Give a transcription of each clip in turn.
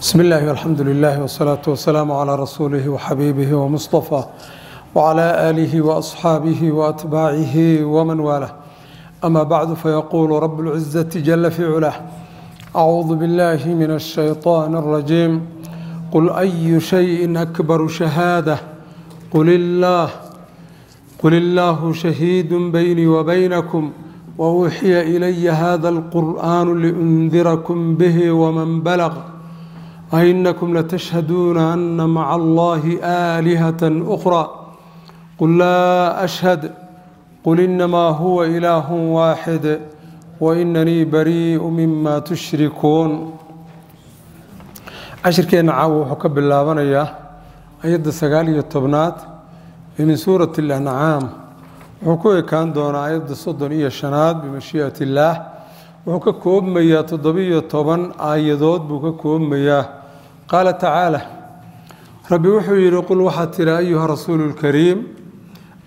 بسم الله والحمد لله والصلاة والسلام على رسوله وحبيبه ومصطفى وعلى آله وأصحابه وأتباعه ومن والاه. أما بعد فيقول رب العزة جل في علاه أعوذ بالله من الشيطان الرجيم قل أي شيء أكبر شهادة؟ قل الله قل الله شهيد بيني وبينكم وأوحي إلي هذا القرآن لأنذركم به ومن بلغ. أئنكم لتشهدون أن مع الله آلهة أخرى؟ قل لا أشهد. قل إنما هو إله واحد وإنني بريء مما تشركون. أشركين عاو حكب الله بنيا أيد سقالي التبنات من سورة الأنعام. وكوي كان دون أيد صدني الشناد بمشيئة الله. وكوب ميا تضبي طبعا أيدود بكوب مياه qaala tacaala rabbi wuxuu yidhi qul waxaad tidhi ayuha rasuulu lkariim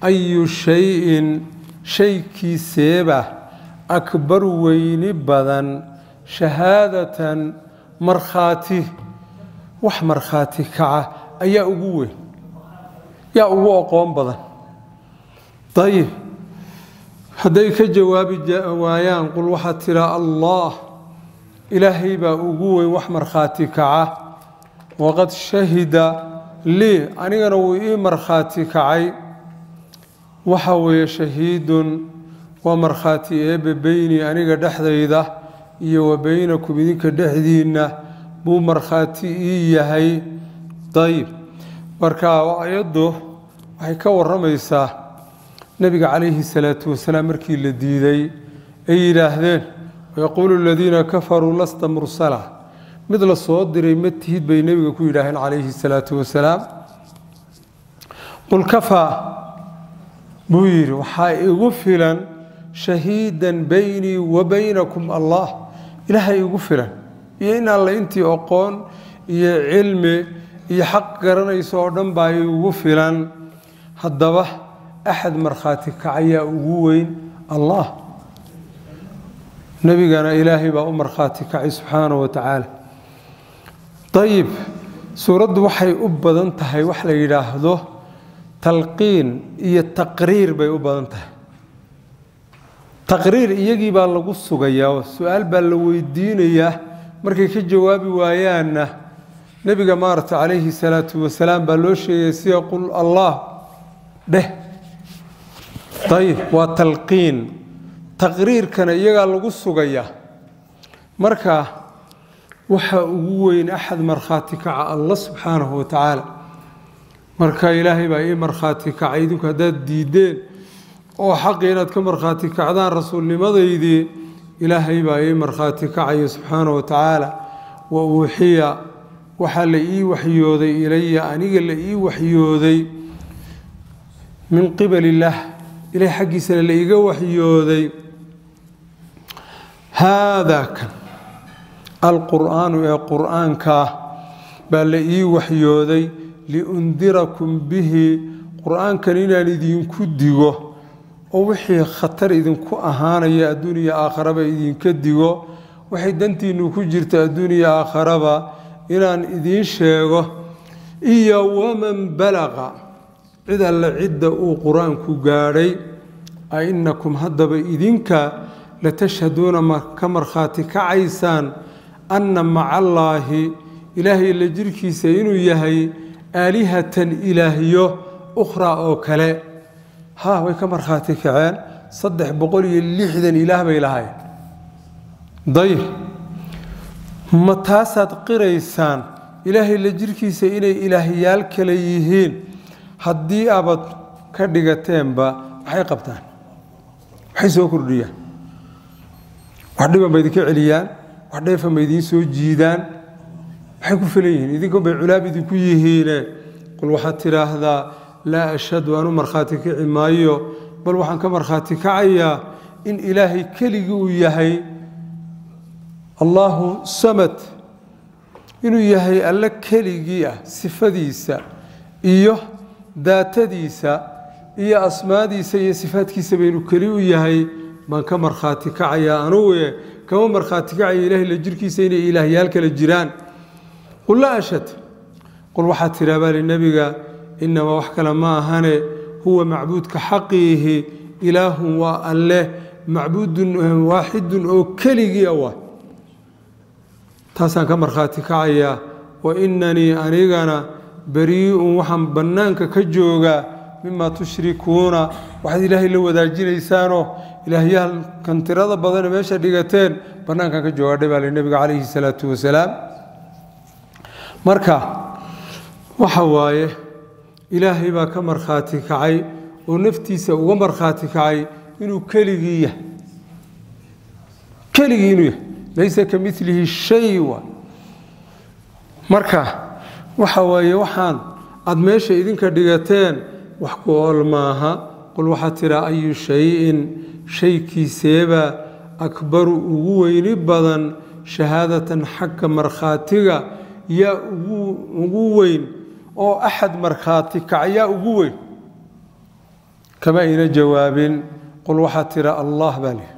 ayu shayin shaykiiseeba akbar weyni badan shahaadatan markhaati wax markhaati kaca ayaa ugu weyn yaa ugu aqoon badan. Ayib hadday ka jawaabi waayaan qul waxaad tidhaa allah ilaahay baa ugu weyn wax markhaati kaca waqad shahida lii anigana wuu ii markhaati kacay waxa weeye shahiidun waa markhaati eebe beyni aniga dhexdayda iyo wa beynakum idinka dhexdiinna buu markhaati ii yahay ayib marka ayaddu waxay ka waramaysaa nebiga calayhi salaatu wasalaam markii la diiday ay yidhaahdeen wayaquulu aladiina kafaruu lasta mursala mid la soo diray ma tihid bay nebiga ku yidhaaheen calayhi salaatu wasalaam. Qul kafaa buu yidhi waxaa igu filan shahiidan beynii wa beynakum allah. Ilaahay igu filan. Iyo in alle intii aqoon iyo cilmi iyo xaq garanayso oo dhan baa igu filan. Haddaba axad markhaati kacayaa ugu weyn allah. Nebigana ilaahay baa u markhaati kacay subxaanahu wa tacaala ayib suuraddu waxay u badan tahay wax la yidhaahdo talqiin iyo taqriir bay u badan tahay. Taqriir iyagii baa lagu sugayaa su'aal baa la weydiinayaa. Markay ka jawaabi waayaanna nebiga maarata calayhi salaatu wasalaam baa loo sheegaya sida qul allah dheh. Ayib waa talqiin. Taqriirkana iyagaa lagu sugayaa. Marka waxa ugu weyn axad markhaati kaca alla subxaanahu wa tacaala marka ilaahay baa ii markhaati kacay idinku haddaad diideen oo xaqii inaad ka markhaati kacdaan rasuulnimadaydii ilaahay baa ii markhaati kacaya subxaana wa tacaala wa uuxiya waxaa la ii waxyooday ilaya aniga la ii waxyooday min qibal illaah ilahay xaggiisana la iiga waxyooday. Haadaa kan alqur'aanu ee qur'aankaa baa la ii waxyooday liundirakum bihi qur'aankan inaan idinku digo oo wixii khatar idinku ahaanaya adduuniya aakharaba idinka digo waxay dantiinnu ku jirta adduuniya aakharaba inaan idiin sheego. Iyo waman balaqa cid alle cidda uu qur'aanku gaadhay a innakum haddaba idinka latashhaduuna ka markhaati kacaysaan anna macallaahi ilaahay la jirkiisa inuu yahay aalihatan ilaahyo ukhraa oo kale ha way ka markhaati kaceen saddex boqol iyo lixdan ilaah bay lahayn dayib ma taasaad qiraysaan ilaahay la jirkiisa inay ilaahyaal kale yihiin haddii abad ka dhigateenba waxay qabtaan waxay soo kordhiyaan wax dhiban ba idinka celiyaan wax dheefan ba idiin soo jiidaan? Waxay ku filan yihiin idinkan bay culaab idinku yihiine. Qul waxaad tidhaahdaa laa ashhadu anu markhaati kici maayo bal waxaan ka markhaati kacayaa in ilaahay keligii uu yahay allaahu samad. Inuu yahay alle keligii ah sifadiisa iyo daatadiisa iyo asmaadiisa iyo sifaadkiisaba inuu keli u yahay baan ka markhaati kacayaa anugue kama markhaati kacaya ilaahay la jirkiisa inay ilaahyaal kale jiraan. Qul laa ashhad. Qul waxaad tidhaa baa linebiga inamaa wax kale ma ahane huwa macbuudka xaqiihi ilaahun waa alleh macbuudun waaxidun oo keligii awa taasaan ka markhaati kacayaa wa inanii anigana barii'un waxaan bannaanka ka joogaa mimaa tushrikuuna. Waxaad ilaahay la wadaajinaysaanoo ilaahyahalkan tirada badane meesha dhigateen bannaankan ka joogaadhay baa li nebiga calayhi salaatu wasalaam marka waxa waaye ilaahay baa ka markhaati kacay oo naftiisa uga markhaati kacay inuu keligii yahay. Keligii inuu yahay. Laysa ka milihi shay wa marka waxa waaye waxaan aada meesha idinka dhigateen wax ku ool maaha. Qul waxaad tidhaa ayu shay-in shaykiiseebaa akbaru ugu weyni badan shahaadatan xagga markhaatiga yaa ugu weyn oo axad markhaati kac yaa ugu weyn. Kama ayna jawaabin qul waxaad tidhaa allah baa lihi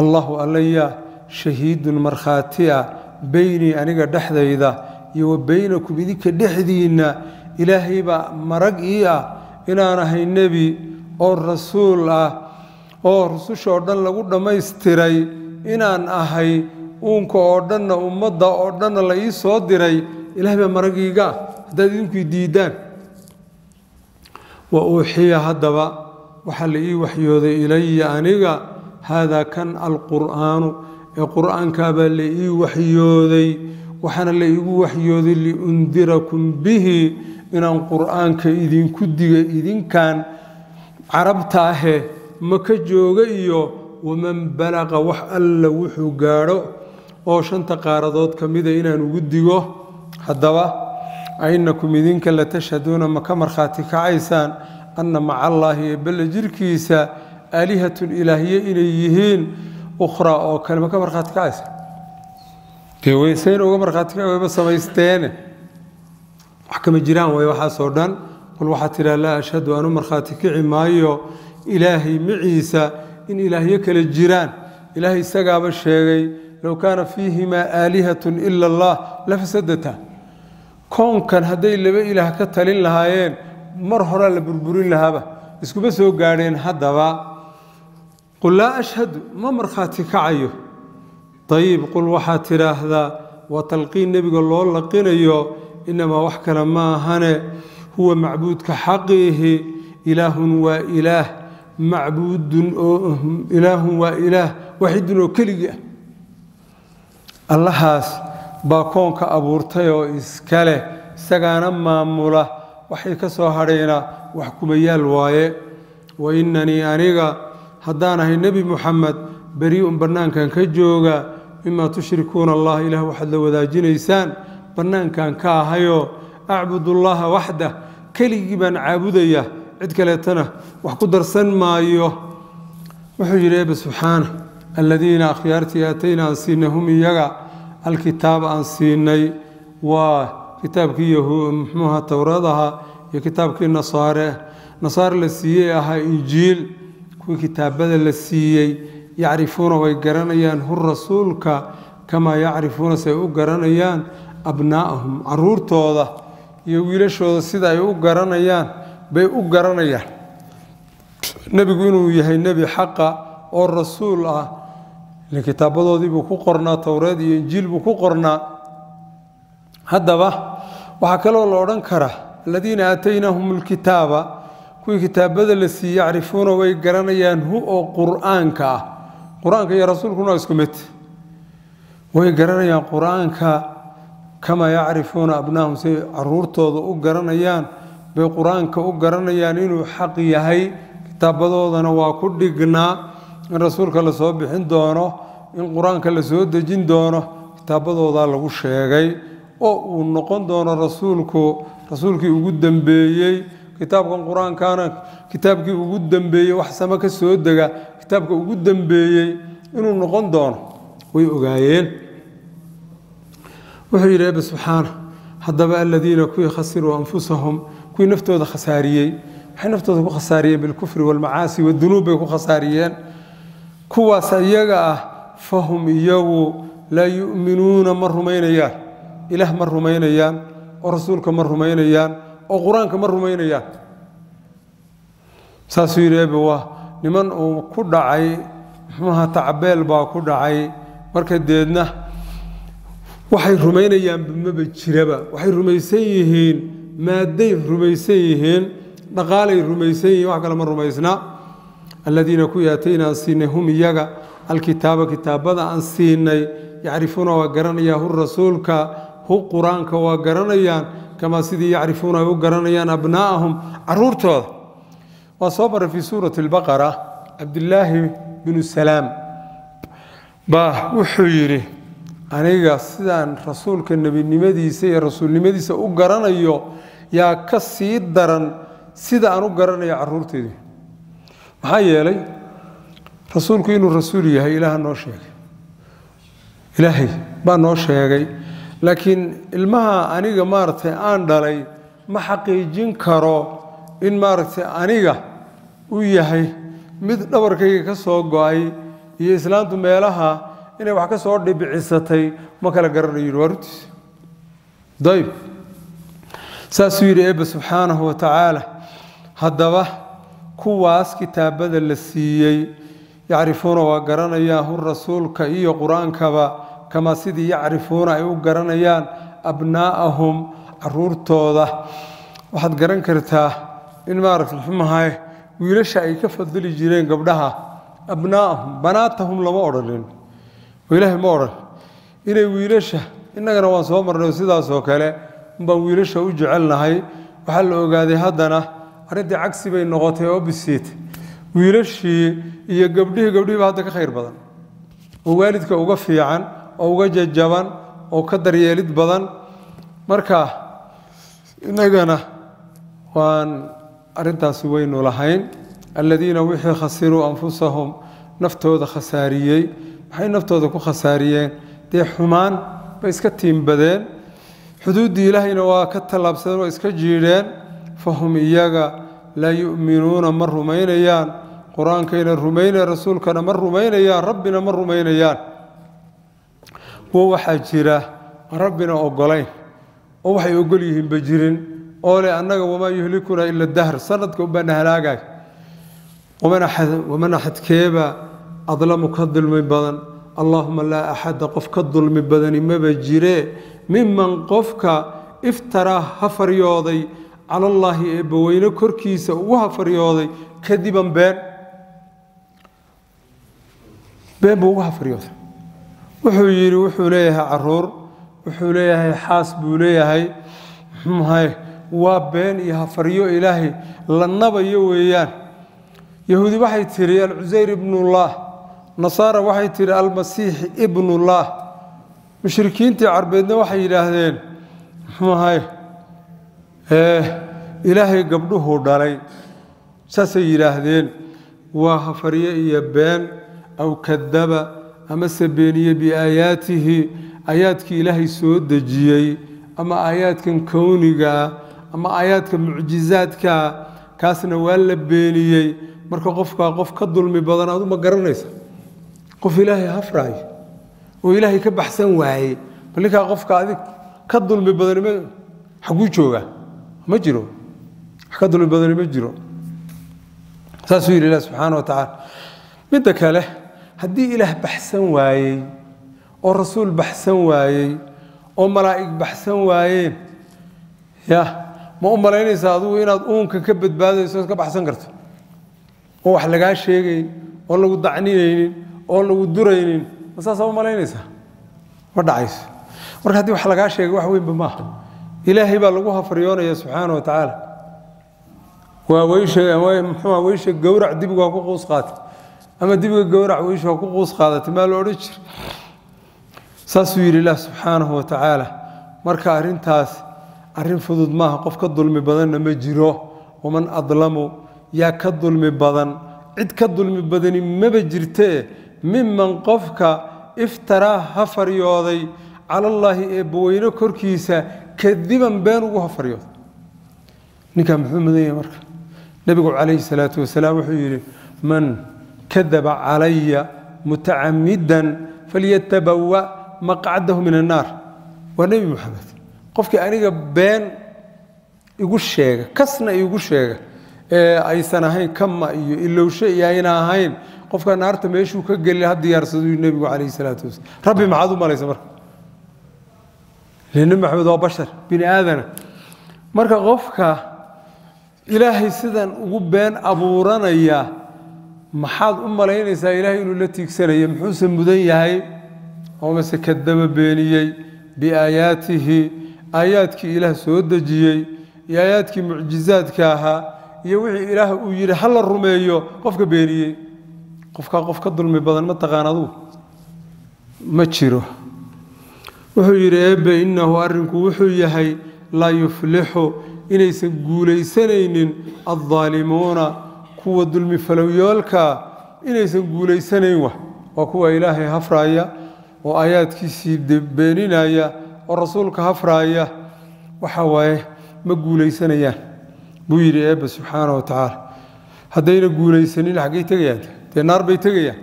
allahu allaya shahiidun markhaati ah beynii aniga dhexdayda iyo wa beynakum idinka dhexdiinna ilaahay baa marag ii ah inaan ahay nebi oo rasuul ah oo rususha oo dhan lagu dhammaystiray inaan ahay uunka oo dhanna ummadda oo dhanna la ii soo diray ilahay baa maragiiga haddaad idinku diiddaan. Wa uuxiya haddaba waxaa la ii waxyooday ilaya aniga haadaa kan alqur'aanu ee qur'aankaabaa la ii waxyooday waxaana la iigu waxyooday liundirakum bihi inaan qur'aanka idinku diga idinkan carabta ahe maka jooga iyo waman balaqa wax alla wuxuu gaadho oo shanta qaaradood ka mida inaan ugu digo haddaba ainakum idinka la tashhaduuna ma ka markhaati kacaysaan anna maca allaahi eebelle jirkiisa aalihatun ilaahye inay yihiin ukhraa oo kale ma markhaati kacaysa dee weysayna uga markhaati kac wayba samaysteene wax kama jiraan way waxaasoo dhan. Qul waxaad tidhaha laa ashhadu anu markhaati kici maayo ilaahay maciisa in ilaahyo kale jiraan. Ilaahay isagaaba sheegay low kaana fiihimaa aalihatun ila allah la fasadata koonkan hadday laba ilaah ka talin lahaayeen mar horaa la burburin lahaaba. Iskuma soo gaadheen haddaba. Qul laa ashhadu ma markhaati kacayo. Ayib qul waxaad tidhaahdaa waa talqiin nebiga loo laqinayo inamaa wax kale ma ahane huwa macbuudka xaqiihi ilaahun waa ilaah macbuudun oo ilaahun waa ilaah waxidun oo keligii ah. Allahaas baa koonka abuurtay oo iska leh isagaana maamula waxay ka soo hadhayna wax kumayaal waaye. Wa inanii aniga haddaan ahay nebi muxamed beri-un bannaankan ka jooga mimaa tushrikuuna allah ilaah waxaad la wadaajinaysaan bannaankan ka ahayoo acbudullaha waxdah keligii baan caabudaya cid kaleetana wax ku darsan maayo. Wuxuu yidhi ebe subxaana aladiina akhyaartii aatayna aan siinay hum iyaga alkitaaba aan siinay waa kitaabkii muxuuha towradaha iyo kitaabkii nasaare. Nasaare la siiyey ahaa injiil. Kuwii kitaabada la siiyey yacrifuuna way garanayaan hu rasuulka kamaa yacrifuuna say u garanayaan abnaa'ahum caruurtooda iyo wiilashooda sida ay u garanayaan bay u garanayaan. Nebigu inuu yahay nebi xaqa oo rasuul ah ile kitaabadoodii buu ku qornaa towreed iyo injiil buu ku qornaa. Haddaba waxaa kaloo la odhan karaa aladiina aataynaahum alkitaaba kuwii kitaabada la siiyey yacrifuuna way garanayaan hu oo qur'aanka ah. Qur'aanka iyo rasuulkuna isku mid. Way garanayaan qur'aanka kamaa yacrifuuna abnaahum say caruurtooda u garanayaan bay qur'aanka u garanayaan inuu xaq yahay. Kitaabadoodana waa ku dhignaa in rasuulka la soo bixin doono in qur'aanka la soo dejin doono. Kitaabadoodaa lagu sheegay oo uu noqon doono rasuulku rasuulkii ugu dambeeyey. Kitaabkan qur'aankana kitaabkii ugu dambeeyey wax samo ka soo dega. Kitaabka ugu dambeeyey inuu noqon doono way ogaayeen. Wuxuu yidhi ebe subxaana haddaba aladiina kuwii khasiruu anfusahum kuwii naftooda khasaariyey. Waxay naftooda ku khasaariyeen bilkufri walmacaasi wadunuub bay ku khasaariyeen. Kuwaas iyaga ah fahum iyagu laa yu'minuuna ma rumaynayaan. Ilaah ma rumaynayaan oo rasuulka ma rumaynayaan oo qur'aanka ma rumaynayaan. Saasuu yidhi ebe waa niman uu ku dhacay muxuuha tacbeel baa ku dhacay. Marka deedna waxay rumaynayaanba maba jiraba. Waxay rumaysan yihiin maadday rumaysan yihiin dhaqaalay rumaysan yihiin wax kale ma rumaysna. Aladiina kuwii aatayna aan siinay hum iyaga alkitaaba kitaabada aan siinay yacrifuuna waa garanayaan hu rasuulka hu qur'aanka waa garanayaan kamaa sidii yacrifuuna ay u garanayaan abnaa'ahum caruurtooda. Waa soo maray fii suurati albaqara cabdillaahi binu salaam. Baa wuxuu yidhi aniga sidaan rasuulka nebinimadiisa iyo rasuulnimadiisa u garanayo yaa ka sii daran sida aan u garanayo caruurteedii maxaa yeelay rasuulku inuu rasuul yahay ilaah noo sheegay. Ilaahay baa noo sheegay laakiin ilmaha aniga maaragtay aan dhalay ma xaqiijin karo in maaragtay aniga u yahay mid dhabarkayga ka soo go'ay iyo islaantu meelaha inay wax ka soo dhibicisatay ma kala garanayo waa runtiisa dayb saasuu yidhi eebbe subxaanahu wa tacaala haddaba kuwaas kitaabada la siiyey yacrifuuna waa garanayaan hu rasuulka iyo qur'aankaba kamaa sidii yacrifuuna ay u garanayaan abnaa'ahum caruurtooda. Waxaad garan kartaa in maaragta muxuumahay wiilasha ay ka fadili jireen gabdhaha abnaa'ahum banaatahum lama odhanin oo ilaahay ma odhan inay wiilasha innagana waan soo marnay sidaasoo kale baan wiilasha u jecelnahay. Waxaa la ogaaday haddana arrintii cagsi bay noqotay bisiit wiilashii iyo gabdhihii gabdhihiiba hadda ka khayr badan. Oo waalidka uga fiican oo uga jajaban oo ka daryeelid badan. Marka innagana waan arrintaasi waynu lahayn. Aladiina wixii khasiruu anfusahum naftooda khasaariyey maxay naftooda ku khasaariyeen? Dee xumaan bay iska tiimbadeen xuduuddii ilaahayna waa ka tallaabsadeen oo iska jiidheen. Fahum iyaga laa yu'minuuna ma rumaynayaan. Qur'aankayna rumaynayan rasuulkana ma rumaynayaan. Rabbina ma rumaynayaan. Kuwo waxaa jira rabbina ogolayn oo waxay ogol yihiinba jirin. Oo leh annaga wamaa yuhlikuna ila dahr sanadka unbaana halaagay waman axadkeeba adlamu ka dulmi badan. Allaahuma laa axada qof ka dulmi badani maba jire. Miman qofka iftaraa ha faryooday. Cala allaahi eebbaweyne korkiisa ugu hafaryooday kadiban been. Been buu ugu hafaryooday wuxuu yidhi wuxuu leeyahay carruur. Wuxuu leeyahay xaas buu leeyahay. Muxuuahay waa been iyo hafaryo ilaahay la nabayo weeyaan. Yahuudi waxay tidhi alcusayr ibnullah nasaara waxay tidhi almasiix ibnullah. Mushrikiintii carbeedna waxay yidhaahdeen muxuuahay ilaahay gabdhuhuu dhalay. Saasay yidhaahdeen waa hafaryo iyo been aw kadaba amase beeniye biaayaatihi. Aayaadkii ilaahay soo dejiyey ama aayaadkan kownigaa ama aayaadka mucjizaadkaa kaasna waa la beeniyey. Marka qofkaa qof ka dulmi badan adu ma garanaysa qof ilaahay hafraayo oo ilaahay ka baxsan waayey bal ninkaa qofka adig ka dulmi badani xaguu joogaa ma jiro. Wax ka dulmi badani ma jiro. Saasuu yidhi ilah subxaana wa tacaala midda kale haddii ilaah baxsan waayey oo rasuul baxsan waayey oo malaa'ig baxsan waayeen ya ma u malaynaysaa adugu inaad uunka ka badbaadayso ka baxsan karto. Oo wax lagaa sheegayn oon lagu dacninaynin oon lagu duraynin. Ma saasaa u malaynaysaa ma dhacayso. Marka haddii wax lagaa sheegay wax weynba maaha. Ilaahay baa lagu hafaryoonaya subxaana wa tacaala. Waa weyshmuxuua weysha gowrac dibigu waa ku quus qaatay. Ama dibiga gowrac weysha waa ku quus qaadatay maa la odhan jira saasuu yidhi ilaah subxaanahu wa tacaala marka arrintaas arrin fudud maaha qof ka dulmi badanna ma jiro. Waman adlamu yaa ka dulmi badan cid ka dulmi badani maba jirtee miman qofka iftaraa ha faryooday cala allaahi eebbaweyne korkiisa kadiban been ugu hafaryooday. Ninkaa muxuu mudan marka? Nebigu calayhi salaatu wasalaam wuxuu yidhi man kadaba calaya mutacamidan falyatabawa maqcadahu min annaar. Waa nebi moxamed qofkii aniga been igu sheega kasna igu sheega ee aysan ahayn kama iyo ilowshe iyo ayna ahayn qofka naarta meeshuu ka geli ha diyaarsaduu nebigu calayhi salaatu wasalaam. Rabbi maxaad u malaysa marka. Nebi maxamed waa bashar bini aadana. Marka qofka ilaahay sidan ugu been abuuranaya maxaad u malaynaysaa ilaahay inuu la tiigsanayo? Muxuuse mudan yahay oo mase kadaba beeniyey biaayaatihi. Aayaadkii ilaah soo dejiyey iyo aayaadkii mucjizaadka ahaa iyo wixii ilaah uu yidhi ha la rumeeyo qofka beeniyey qofkaa qof ka dulmi badan ma taqaan adugu ma jiro. Wuxuu yidhi eebbe innahu arrinku wuxuu yahay laa yuflixu. Inaysan guulaysanaynin addaalimuuna kuwa dulmi falowyoolkaa inaysan guulaysanayn wa waa kuwa ilaahay hafraaya oo aayaadkiisii beeninaya oo rasuulka hafraaya. Waxa waaye ma guulaysanayaan buu yidhi eebbe subxaana wa tacaala. Haddayna guulaysanin xaggay tegayaan dee naar bay tegayaan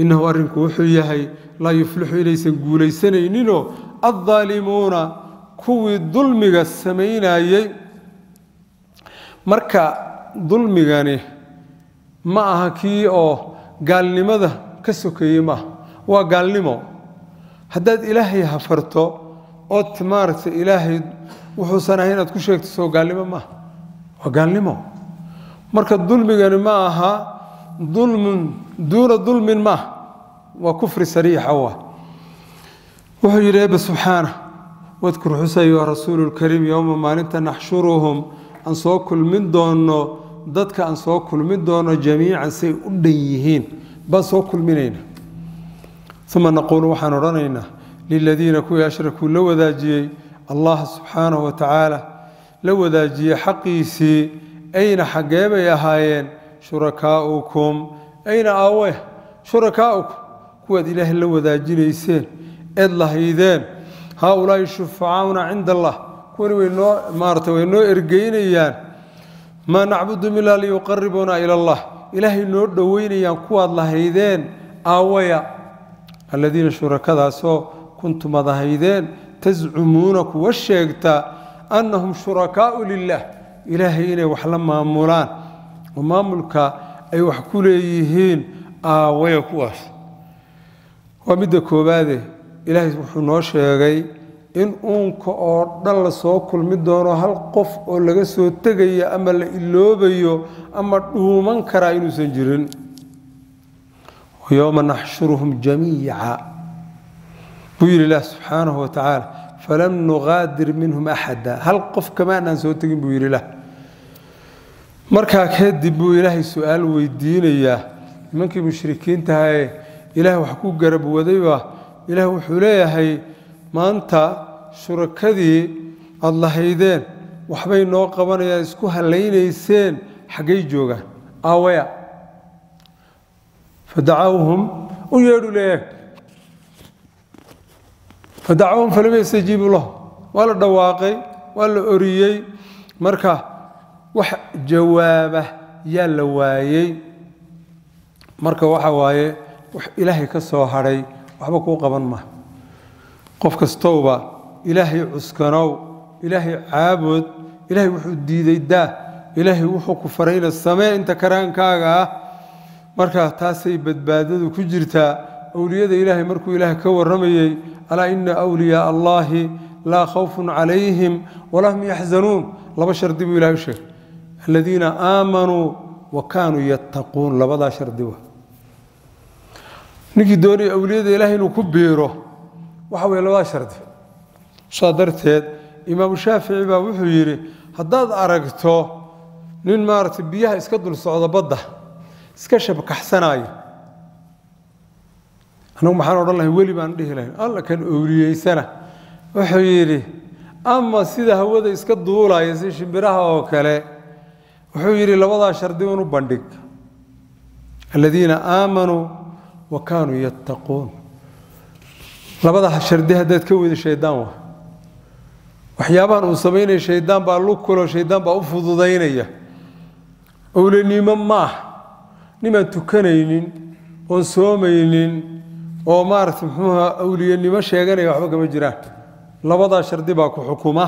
innahu arrinku wuxuu yahay laa yuflixu inaysan guulaysanayninoo addaalimuuna kuwii dulmiga samaynayey marka dulmigani ma aha kii oo gaalnimada ka sokeeyey maaha waa gaalnimo. Haddaad ilaahay hafarto ood maaragtay ilaahay wuxuusan ahay inaad ku sheegto soo gaalnimo maaha waa gaalnimo. Marka dulmigani ma aha dulmun duuna dulmin maaha waa kufri sariixa wuxuu yidhi eebbe subxaana wadkur xusayo rasuulu lkariim yowma maalinta naxshuruhum aan soo kulmin doonno dadka aan soo kulmin doono jamiican say u dhan yihiin. Baan soo kulminayna uma naquulu waxaan odhanaynaa liladiina kuwii ashrakuu la wadaajiyey allah subxaanahu wa tacaala la wadaajiyey xaqiisii ayna xaggee bay ahaayeen shurakaa'ukum. Ayna aawe shurakaa'ukum kuwaad ilaahay la wadaajinayseen eed lahaydeen. Haaulaa'i shufacaauna cinda allah kuwani way noo maarata way noo ergeynayaan. Maa nacbudu ilaa liyuqaribuuna ila allah. Ilaahay noo dhoweynayaan kuwaad lahaydeen aawaya aladiina shurakadaasoo kuntum ahaydeen tascumuuna kuwa sheegta annahum shurakaau lilah ilaahay inay wax la maamulaan maamulka ay wax ku leeyihiin aawaya kuwaas waa midda koowaade ilaahay wuxuu noo sheegay in uunka oo dhan la soo kulmi doono hal qof oo laga soo tegaya ama la iloobayo ama dhuuman karaa inuusan jirin. Yowma naxshuruhum jamiica. Buu yidhi ilaah subxaanahu wa tacaala falam nugaadir minhum axada. Hal qof kamaanaan soo tegin buu yidhi ilaah markaa kadib buu ilaahay su'aal weydiinayaa. Nimankii mushrikiintahae ilaah wax ku garab wadayba ilaah wuxuu leeyahay maanta shurakadii aada lahaydeen waxbay noo qabanayaan isku hallaynayseen xaggay joogaan aawaya. Fadacawhum u yeedhu leeyahay. Fadacawhum falam yastajiibu lahu. Waa la dhawaaqay waa la oriyey. Marka wax jawaaba yaa la waayey. Marka waxa waaye wax ilaahay ka soo hadhay waxba kuu qaban maa qof kastowba ilaahay cuskanow ilaahay caabud ilaahay wuxuu diiday daa ilaahay wuxuu ku farayna samee inta karaankaaga. Ah marka taasay badbaadadu ku jirtaa awliyada ilaahay markuu ilaah ka warramayey alaa ina wliyaaa allaahi laa khawfun calayhim walaa hum yaxzanuun laba shardi buu ilahay u sheegay aladiina aamanuu wa kaanuu yattaquun labadaa shardi wa ninkii doonaya awliyada ilaahay inuu ku biiro waxa weye labadaa shardi saa darteed imaamu shaafici baa wuxuu yidhi haddaad aragto nin maaragtay biyaha iska dul socda badda iska shabkaxsanaayo. Annagu maxaan odhan lahay weli baan dhihi lahayn alla kan owliyeysana. Wuxuu yidhi ama sida hawada iska duulaya si shimbiraha oo kale wuxuu yidhi labadaa shardi unu bandhig. Aladiina aamanuu wa kaanuu yattaquun. Labadaa shardi haddaad ka weyda shaydaan wa waxyaabahan uu samaynaya shaydaan baa lukulo shaydaan baa u fududaynaya. Owlenimo maah nimaan tukanaynin oon soomaynin oo maaragta muxuuha awliyanimo sheeganaya waxba kama jiraan. Labadaa shardi baa ku xukuma.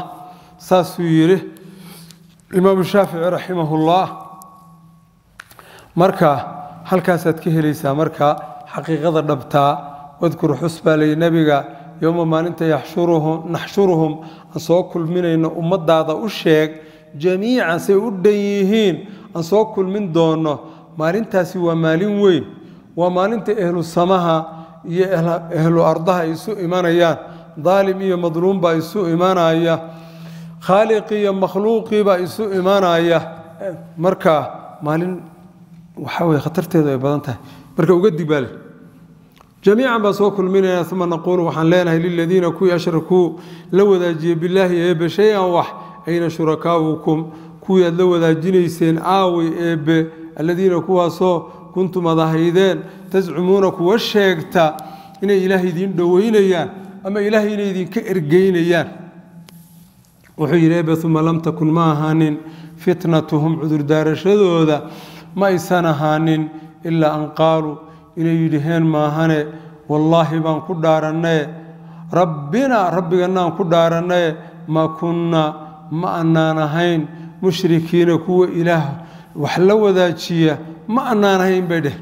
Saasuu yidhi imaamu shaafici raximahullah marka halkaasaad ka helaysaa marka xaqiiqada dhabtaa wadkur xus baa layi nebiga yowma maalinta naxshuruhum aan soo kulminayno ummadaada u sheeg jamiican say u dhan yihiin aan soo kulmin doonno maalintaasi waa maalin weyn waa maalinta ehlu samaha iyo ehlu ardaha isu imanayaan daalim iyo madluumbaa isu imanaya khaaliqii iyo makhluuqiibaa isu imanaya marka maalin waxaa weye khatarteedu ay badan tahay. Marka uga dibaale jamiican baan soo kulminayna uma naquulu waxaan leenahay liladiina kuwii ashrakuu la wadaajiyey bilaahi eebbe shay-an wax ayna shurakaaukum kuwii aad la wadaajinayseen aawey eebbe alladiina kuwaasoo kuntum ad ahaydeen tascumuuna kuwa sheegta inay ilaahay idiin dhoweynayaan ama ilaahay inay idinka ergeynayaan wuxuu yidhi eebbe uma lam takun ma ahaanin. Fitnatuhum cudurdaarashadooda ma aysan ahaanin ilaa an qaaluu inay yidhaheen maahane wallaahi baan ku dhaarannaye rabbina rabbigannaan ku dhaarannaye ma kunna ma annaan ahayn. Mushrikiina kuwa ilaah wax la wadaajiya ma annaan ahayn bay dheh.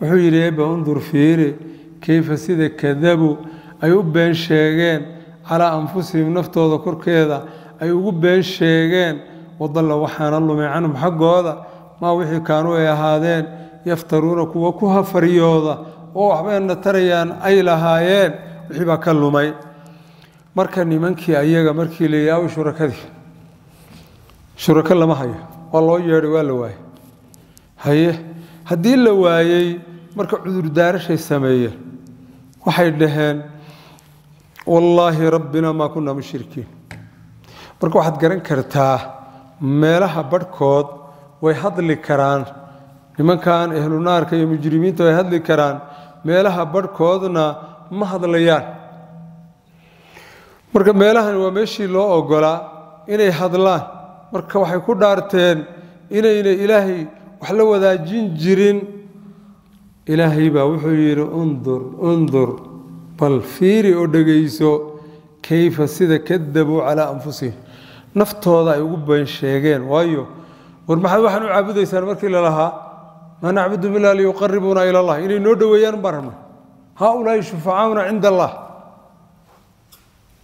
Wuxuu yidhi eebba undur fiiri kayfa sida kadabu? Ay u been sheegeen calaa anfusihim naftooda korkeeda ay ugu been sheegeen wadalla waxaana lumay canhum xaggooda maa wixii kaanuu ay ahaadeen yaftaruuna kuwa ku hafaryooda oo waxbayna tarayaan ay lahaayeen wixii baa ka lumay. Marka nimankii ayaga markii la yidhi awi shurakadii shurako lama hayo waa loo yeedhay waa la waayey haye haddii la waayey marka cudurdaarashay sameeyeen waxay dhaheen wallaahi rabbina maa kunaa mushrikiin. Marka waxaad garan kartaa meelaha badhkood way hadli karaan nimankan ehlu naarka iyo mujrimiinta way hadli karaan meelaha badhkoodna ma hadlayaan. Marka meelahan waa meeshii loo ogolaa inay hadlaan. Marka waxay ku dhaarteen inayna ilaahay wax la wadaajin jirin. Ilaahay baa wuxuu yidhi undur undur bal fiiri oo dhegayso kayfa sida kadabuu calaa anfusihim? Naftooda ay ugu been sheegeen. Waayo war maxaad waxaan u caabudaysaan markii la lahaa? Maa nacbudu billah liyuqaribuuna ila allah. Inay noo dhoweeyaan baan rabnay haaulaai shufacauna cinda allah.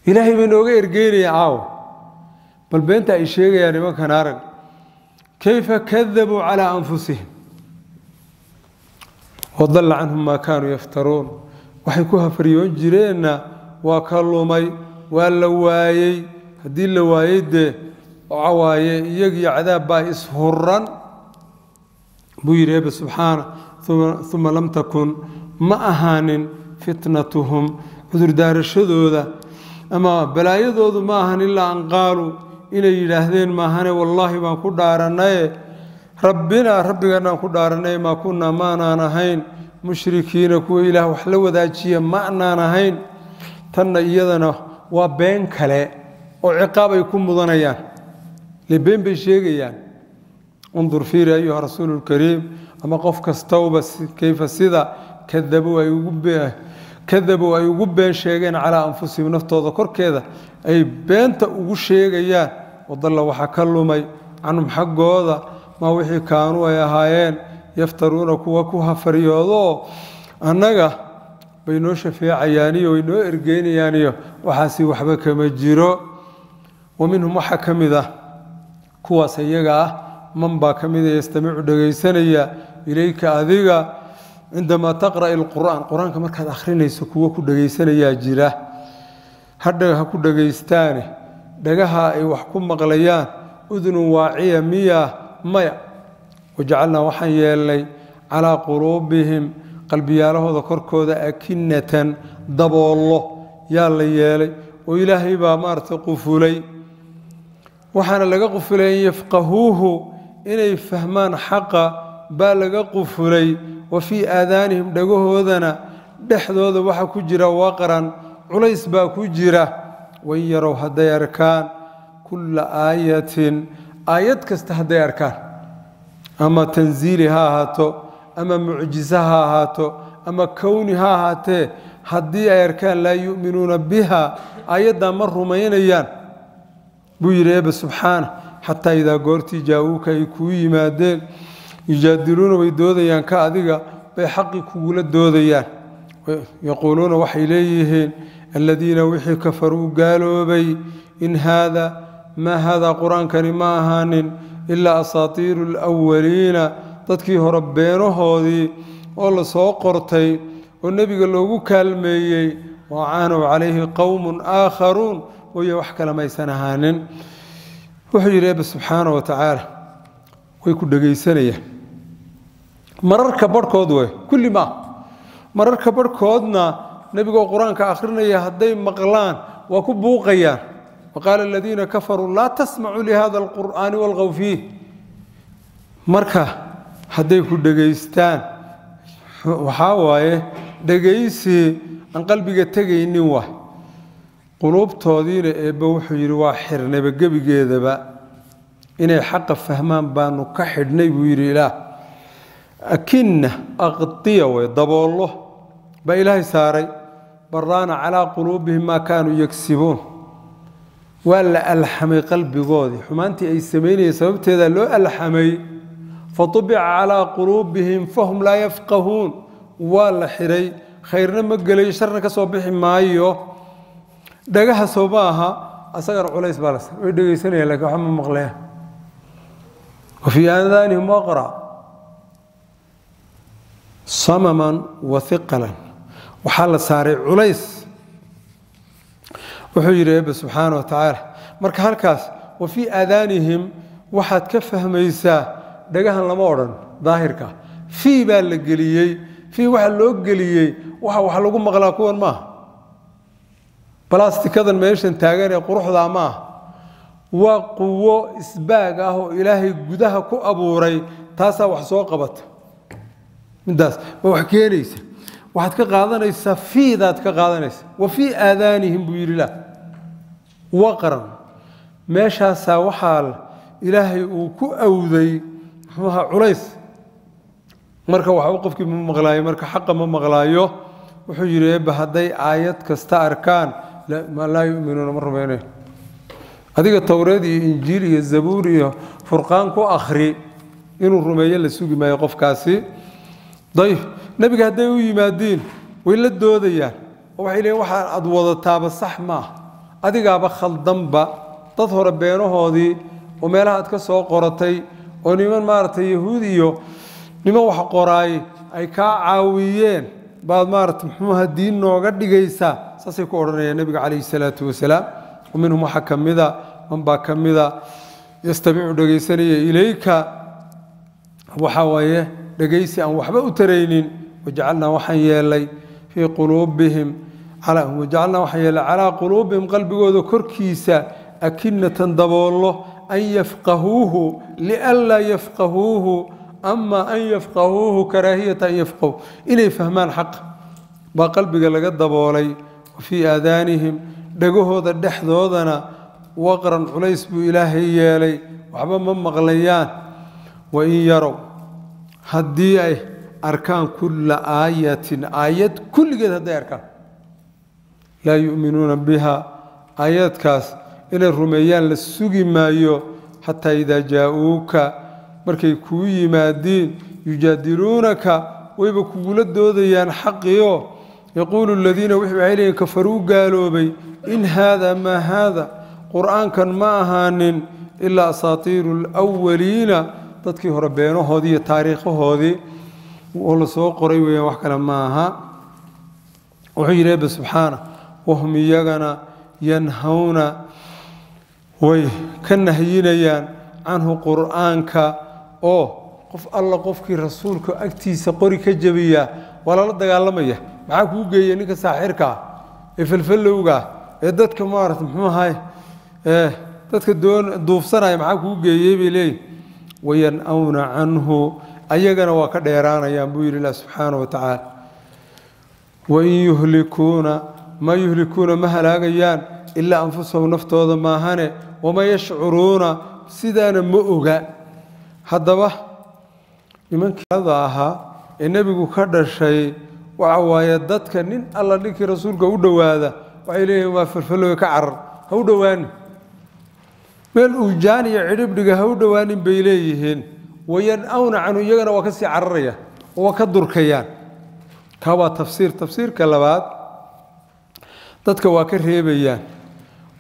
Ilaahay bay nooga ergeynaya caawa bal beenta ay sheegayaan nimankan arag kayfa kadabuu calaa anfusihim? Wadalla canhum maa kaanuu yaftaruun waxay ku hafaryoon jireenna waa ka lumay waa la waayey haddii la waayey dee waxa waaye iyagiyo cadaab baa ishuran buu yidhi eebe subxaana uma lam takun ma ahaanin fitnatuhum cudurdaarashadooda ama balaayadoodu ma ahan ilaa an qaaluu inay yidhaahdeen maahane wallaahi baan ku dhaarannaye rabbinaa rabbiganaan ku dhaarannaye maa kunnaa maanaan ahayn mushrikiina kuwa ilaah wax la wadaajiya ma anaan ahayn. Tanna iyadana waa been kale oo ciqaab ay ku mudanayaan. Le been bay sheegayaan. Undur fiiri ayuha rasuulu lkariim ama qof kastawba kayfa sida kadabuu ay ugu kadabuu ay ugu been sheegeen calaa anfusihim naftooda korkeeda ay beenta ugu sheegayaan. Wadalla waxaa ka lumay canhum xaggooda maa wixii kaanuu ay ahaayeen yaftaruuna kuwa ku hafaryoodooo annaga bay noo shafeecayaaniyo way noo ergeynayaaniyo waxaasi waxba kama jiro. Wa minhum waxaa ka mid ah kuwaas iyaga ah man baa ka mida yastamicu dhegaysanaya ilayka adiga cindamaa taqra'i alqur'aan. Qur'aanka markaad akhrinayso kuwo ku dhegaysanayaa jira. Hadha ha ku dhegaystaane dhagaha ay wax ku maqlayaan udnun waaciya miya maya wajacalnaa waxaan yeelnay calaa quluubihim qalbiyaalahooda korkooda akinatan daboollo yaa la yeelay oo ilaahay baa maaragtay qufulay waxaana laga qufulay an yafqahuuhu inay fahmaan xaqa baa laga qufulay wa fii aadaanihim dhagahoodana dhexdooda waxaa ku jira waqran culays baa ku jira wain yarow hadday arkaan kulla aayatin aayad kasta hadday arkaan ama tanziili ha ahaato ama mucjiso ha ahaato ama kowni ha ahaatee haddii ay arkaan laa yu'minuuna biha ayaddaa ma rumaynayaan. Buu yidhi eebbe subxaana xataa idaa goortii jaa-uuka ay kuu yimaadeen yujaadiluuna way doodayaan ka adiga bay xaqi kugula doodayaan. Yaquuluuna waxay leeyihiin aladiina wixii kafaruu gaaloobay in haada maa haadaa qur'aankani ma ahaanin ilaa asaatiiru alwaliina dadkii hore beenahoodii oo la soo qortay oo nebiga loogu kaalmeeyey wacaanow calayhi qowmun aakharuun waye wax kale maysan ahaanin. Wuxuu yidhi eebbe subxaana wa tacaala way ku dhegaysanayaan mararka barhkood wey kulli maa. Mararka barhkoodna nebigoo qur'aanka akhrinaya hadday maqlaan waa ku buuqayaan waqaala aladiina kafaruu laa tasmacuu lihada alqur'aani walqow fiih marka hadday ku dhegaystaan waxaa waaye dhegaysi aan qalbiga tegaynin wa quluubtoodiina eebbe wuxuu yidhi waa xirnayba gebigeedaba inay xaqa fahmaan baanu ka xidhnay buu yidhi ilaah akinna aqdiya wey daboollo baa ilaahay saaray baraana calaa maa kaanuu yagsibuun waa la alxamay qalbigoodii xumaantii ay samaynayeen sababteeda loo alxamay fatubica calaa quluubihim fahum laa yafqahuun. Waa la xidhay khayrna ma gelayo sharna ka soo bixi maayo. Dhagaha soo aha asagana culays baa las way dhegaysanayaan laakiin waxba ma maqleen. Wa aadaanihim waqra samaman wa hiqalan waxaa la saaray culays wuxuu yidhi eebbe subxaana wa tacaala marka halkaas wa fii aadaanihim waxaad ka fahmaysaa dhagahan lama odhan daahirka. Fii baa la geliyey fii waxa loo geliyey waxa wax lagu maqlaa kuwan maaha. Balastikadan meeshan taagan ee quruxdaa ma ah waa quwo isbaag ah oo ilaahay gudaha ku abuuray taasaa wax soo qabata. Midaas waa wax keenaysa? Waxaad ka qaadanaysaa fiidaad ka qaadanaysa wa fii aadaanihim buu yidhi lah waqran meeshaasaa waxaa ilaahay uu ku awday muxuu ahaa culays. Marka waxba qofkii ma maqlaayo marka xaqa ma maqlaayo wuxuu yidhi eebba hadday aayad kasta arkaan laa yuminuuna ma rumaynayo adiga towreed iyo injiil iyo zabuur iyo furqaan ku akhri inuu rumeeyo la sugi maayo qofkaasi. Dayib nebiga hadday u yimaadiin way la doodayaan. Oo waxay leeyiin waxaa aad wadataaba sax maaha adigaaba khaldanba dad hore beenahoodii oo meelaha aad ka soo qoratay oo niman maaragtay yahuud iyo niman wax qoraay ay kaa caawiyeen baad maarata muxuuha diin nooga dhigaysaa saasay ku odhanayaan nebiga calayhi salaatu wasalaam wa minhum ka mida man baa ka mida yastamicu dhegaysanaya ilayka. Waxaa waaye dhegaysi aan waxba u taraynin wajacalnaa waxaan yeelay fii quluubihim wajacalnaa waxaan yeelay calaa quluubihim qalbigooda korkiisa akinatan daboollo an yafqahuuhu lianlaa yafqahuuhu ama an yafqahuuhu karaahiyata an yafqahu. Inay fahmaan xaqa baa qalbiga laga daboolay wa fii aadaanihim dhagahooda dhexdoodana waqran culays buu ilaahay yeelay. Waxba ma maqlayaan. Wain yarow haddii ay arkaan kulla aayatin aayad kulligeed hadday arkaan laa yu'minuuna biha. Aayadkaas inay rumeeyaan la sugi maayo xataa idaa jaa-uuka. Markay kuu yimaadiin yujaadiluunaka wayba kugula doodayaan xaqiio yaquulu aladiina waxay leeyiin kafaruu gaaloobay in haada maa haada. Qur'aankan ma ahaanin ilaa asaatiiru alwaliina dadkii hore beenahoodii iyo taariikhahoodii. Oo la qoray weeyaan wax kale ma aha. Wuxuu yidhi ebe subxaana wahum iyagana yanhawna way ka nahyinayaan canhu qur'aanka oo qof alla qofkii rasuulka agtiisa qori ka jebiya waa lala dagaalamaya maxaa kuu geeya ninka saaxirkaa ee falfallowgaa ee dadka maarata muxuu ahay dadka duufsanaya maxaa kuu geeyey bay leeyihiin wayanawna canhu ayagana waa ka dheeraanayaan buu yidhi ilah subxaana wa tacaala wain yuhlikuuna ma yuhlikuuna ma halaagayaan ilaa anfusahum naftooda maahane wama yashcuruuna sidaana ma oga. Haddaba nimankii ahaa ee nebigu ka dhashay waxa waaye dadka nin alla ninkii rasuulka u dhowaada waxay leeyihiin waa falfalowe ka carar ha u dhowaanin meel uujaan iyo cidhibdhiga ha u dhowaanin bay leeyihiin. Wayan-awna canhu iyagana waa ka sii cararaya oo waa ka durkayaan. Ka waa tafsiir tafsiirka labaad dadka waa ka reebayaan.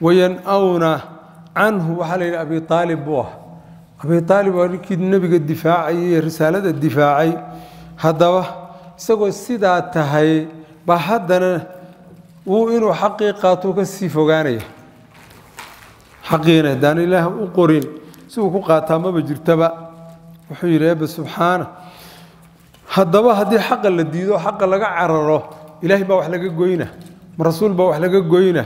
Wayan-awna canhu waxaa la yidhi abi aalib buu ah. Abi aalib waa ninkii nebiga difaacayay risaalada difaacay. Haddaba isagoo sidaa tahay baa haddana wuu inuu xaqii qaato ka sii fogaanaya. Xaqiina haddaan ilaah u qorin si uu ku qaataa maba jirtaba. Wuxuu yidhi eebbe subxaana haddaba haddii xaqa la diido xaqa laga cararo ilaahay baa wax laga goyna ma rasuul baa wax laga goyna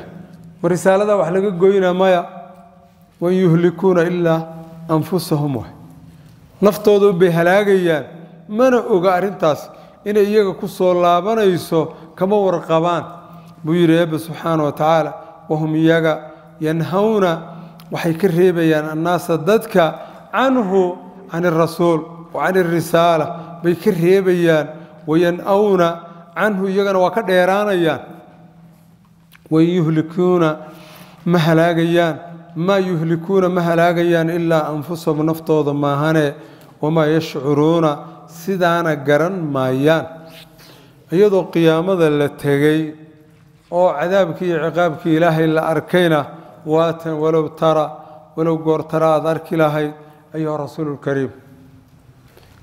ma risaaladaa wax laga goyna maya wan yuhlikuuna ilaa anfusahum waay. Naftooda bay halaagayaan mana oga arrintaas inay iyaga ku soo laabanayso kama warqabaan. Buu yidhi eebbe subxaana wa tacaala wahum iyaga yanhawna. Waxay ka reebayaan annaasa dadka canhu can irasuul wa can irisaala bay ka reebayaan wayan-awna canhu iyagana waa ka dheeraanayaan wain yuhlikuuna ma halaagayaan maa yuhlikuuna ma halaagayaan ilaa anfusahum naftooda maahane wamaa yashcuruuna sidaana garan maayaan. Iyadoo qiyaamada la tegey oo cadaabkii iyo ciqaabkii ilaahay la arkayna waatan walow tara walow goor tara aad arki lahayd ayuha rasuululkariim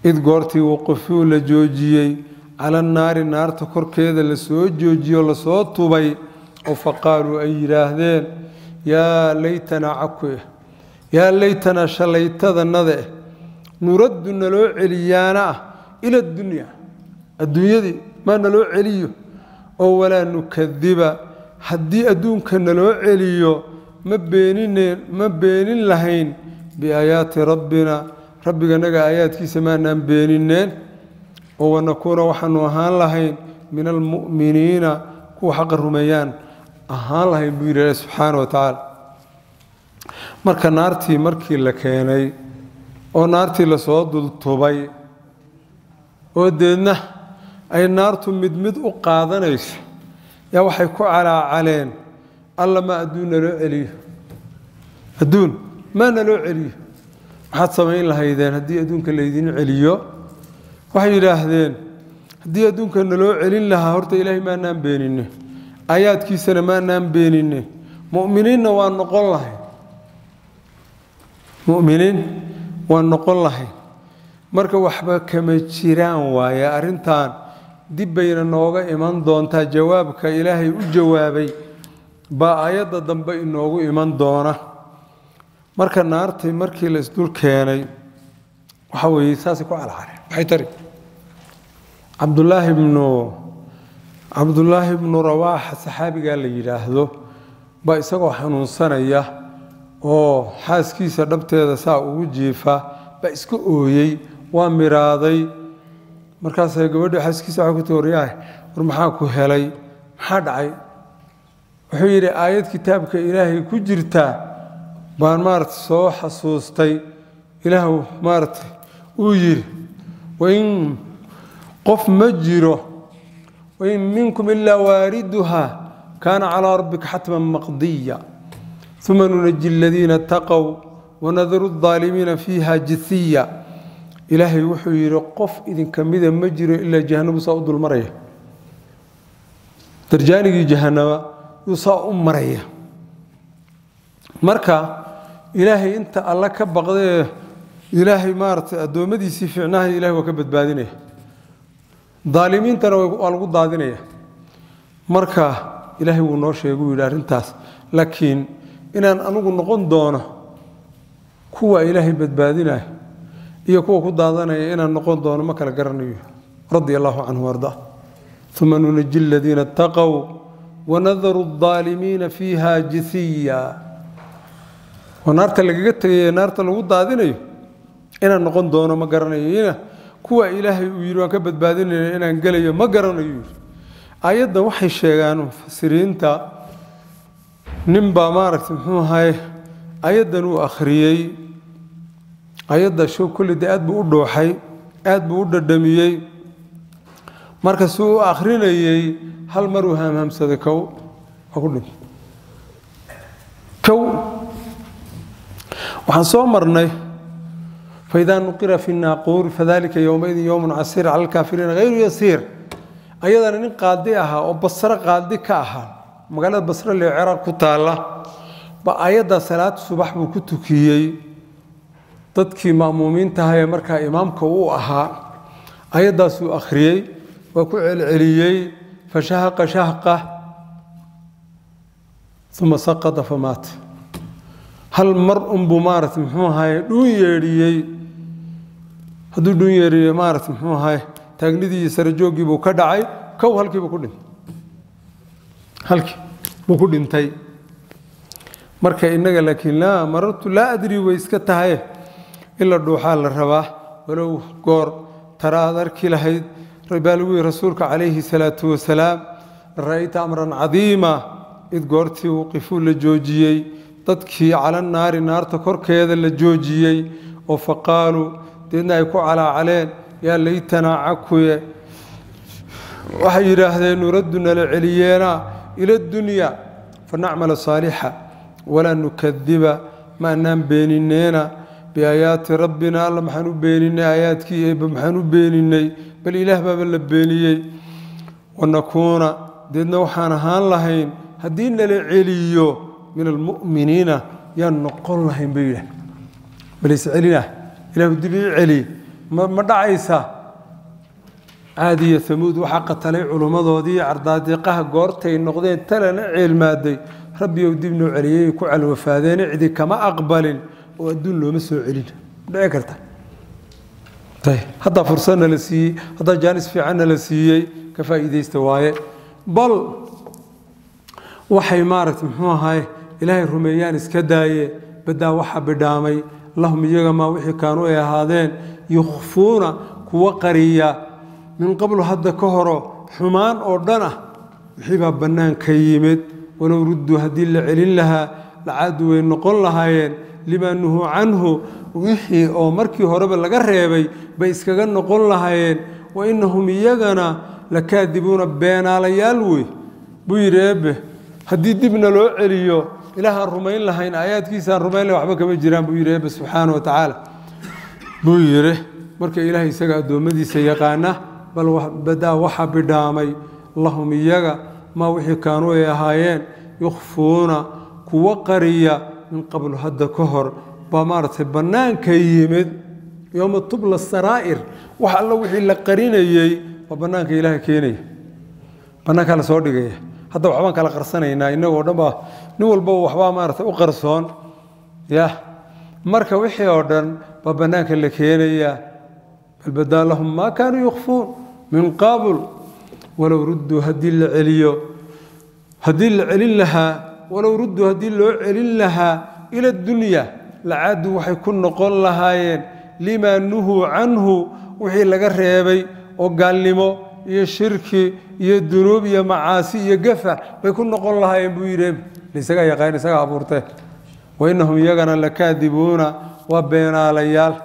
id goortii waqufuu la joojiyey cala naari naarta korkeeda la soo joojiyey oo la soo tubay oo faqaaluu ay yidhaahdeen yaa laytanaa cakueh yaa laytanaa shalaytadanada eh nuraddu naloo celiyaana ah ila dunya adduunyadii maa naloo celiyo oo walaa nukadiba haddii adduunka naloo celiyo ma beenin lahayn biaayaati rabbina rabbiganaga aayaadkiisa maanaan beenineen oo wanakuuna waxaanu ahaan lahayn min almu'miniina kuwa xaqa rumeeyaan ahaan lahayn buu yidhi subxaana wa tacaala. Marka naartii markii la keenay oo naartii la soo dultubay oo deedna ay naartu mid mid u qaadanayso yaa waxay ku calaacaleen alla ma adduun naloo celiyo. Adduun? Maa naloo celiyo? Maxaad samayn lahaydeen haddii adduunka laydin celiyo. Waxay yidhaahdeen haddii adduunka naloo celin lahaa horta ilaahay maanaan beenine aayaadkiisana maanaan beenine mu'miniinna waa noqon lahayn mu'miniin waa noqon lahayn marka waxba kama jiraan waaye arrintan dib bayna nooga iman doontaa jawaabka ilaahay u jawaabay baa aayadda dambe inoogu iman doona. Marka naartii markii la isdul keenay waxa weeye saasay ku calcaleen maxay tari cabdullaahi ibnu cabdullaahi ibnu rawaaxa saxaabigaa la yidhaahdo baa isagoo xanuunsanaya oo xaaskiisa dhabteeda saa ugu jiifa baa iska ooyey waa miraaday. Markaasay gabadhi xaaskiisa waxay ku tii waryaah war maxaa ku helay? Maxaa dhacay? Wuxuu yidhi aayad kitaabka ilaahay ku jirtaa baan maarata soo xasuustay. Ilaah maarata uu yidhi wain qof ma jiro wain minkum ilaa waariduha kaana calaa rabbika xatman maqdiya uma nunaji aladiina ataqow wanadaru aalimiina fiiha jisiya ilaahay wuxuu yidhi qof idinka mida ma jiro ilaa jahannamu saa u dulmaraya darjaanigii jahanama yuu saa u maraya marka ilaahay inta alle ka baqdee ilaahay badbaadinaya daalimiintana waa lagu daadinaya. Marka ilaahay wuu noo sheeguu yidhi arrintaas laakiin inaan anugu noqon doono kuwa ilaahay badbaadinaya iyo kuwa ku daadanaya inaan noqon doono ma kala garanayo. Radia allaahu canhu arda uma nunaji aladiina اtaqow wanadaru اaalimiina fiiha jisiya naarta lagaga tegaye naarta lagu daadinayo inaan noqon doono ma garanayo kuwa ilaahay uu yidhi waan ka badbaadinayna inaan gelayo ma garanayo yidhi. Ayaddan waxay sheegaan mufasiriinta nin baa maaragta muxuu ahay ayaddan uu akhriyey ayadda show dee aad buu u dhooxay aad buu u dhadhamiyey. Marka si uu akhrinayey hal mar uu hamhamsaday kow waa ku dhintay kow waxaan soo marnay faidaa nuqira fi naaquuri fadalika yowmaidin yowmun casiir cala alkaafiriina hayru yasiir ayadana nin qaadi ahaa oo basro qaadi ka ahaa magaalada basre lee ciraaq ku taalla ba ayaddaa salaad subax buu ku tukiyey dadkii ma'muumiintaha ee markaa imaamka uu ahaa ayaddaasuu akhriyey waa ku celceliyey fashahaqa shahqa uma saqada famaata hal mar unbuu maarata muxuu ahaye dhuun yeedhiyey hadduu dhuun yeedhiye maarata muxuu ahaye taagnidii iyo sarajooggii buu ka dhacay kow halkii buu ku dhintay. Halkii buu ku dhintay. Marka innaga laakiin laa marartu laa adri way iska tahaye in la dhuuxaa la rabaa. Walow goor tara arki lahayd baa lagu yihi rasuulka calayhi salaatu wasalaam ra'ayta amran cadiima. Id goortii wuqifuu la joojiyey. Dadkii cala naari naarta korkeeda la joojiyey. Oo faqaaluu deedna ay ku calaacaleen yaa laytanaa cakuye. Waxay yidhaahdeen nuraddu nala celiyeena ila dunya fanacmala saalixa walaa nukadiba ma anaan beenineena biaayaati rabbina alla maxaan u beeninay aayaadkii eebba maxaan u beeninay bal ilaah baaba la beeniyey. Wanakuuna deedna waxaan ahaan lahayn haddii nala celiyo min almu'miniina yaan noqon lahayn bay yidhah baliscelina ilahu dib ii celi ma dhacaysa? Caadiya amuud waxaa qatalay culummadoodii cardaadiiqaha goortay noqdeen talana ceelmaaday rabbiyow dib noo celiyey ku calwafaadeene cidi kama aqbalin oo adduun looma soo celin. Dhici karta. Haddaa fursadna la siiyey haddaa jaanis fiicanna la siiyey ka faa'iidaysta waaye. Bal waxay maaragta muxuu ahaye ilaahay rumeeyaan iska daaye baddaa waxaa bidhaamay lahum iyaga maa wixii kaanu ay ahaadeen yukhfuuna kuwa qariya. Min qablu hadda ka horo xumaan oo dhan ah wixii baa bannaanka yimid. Walow rudduu haddii la celin lahaa lacaadu way noqon lahaayeen. Limaa nuhuu canhu wixii oo markii horeba laga reebay bay iskaga noqon lahaayeen. Wa innahum iyagana lakaadibuuna beenaalayaal wey. Buu yidhi eebbe haddii dibna loo celiyo ilaahaan rumayn lahayn aayaadkiisaan rumayn lahayn waxba kama jiraan buu yidhi eebbe subxaana wa tacaala. Buu yidhi marka ilaahay isaga addoommadiisa yaqaana bal badaa waxaa bidhaamay lahum iyaga maa wixii kaanuu ay ahaayeen yukhfuuna kuwa qariya min qablu hadda ka hor baa maaragtay bannaanka yimid yowma tubla saraa'ir wax alla wixii la qarinayey baa bannaanka ilaaha keenaya. Bannaankaa la soo dhigaya hadda waxbaan kala qarsanaynaa innagoo dhan baa nin walbaba waxbaa maaragtay u qarsoon ya marka wixii oo dhan baa bannaanka la keenaya bal badaa lahum maa kaanuu yukhfuun min qabl walow rudduu haddii la celiyo haddii la celin lahaa walow rudduu haddii loo celin lahaa ila dunya lacaadu waxay ku noqon lahaayeen limaa nuhuu canhu wixii laga reebay oo gaalnimo iyo shirki iyo dunuub iyo macaasi iyo gafa bay ku noqon lahaayeen buu yidhi isagaa yaqaan isagaa abuurtee. Wa innahum iyagana lakaadibuuna waa beenaalayaal.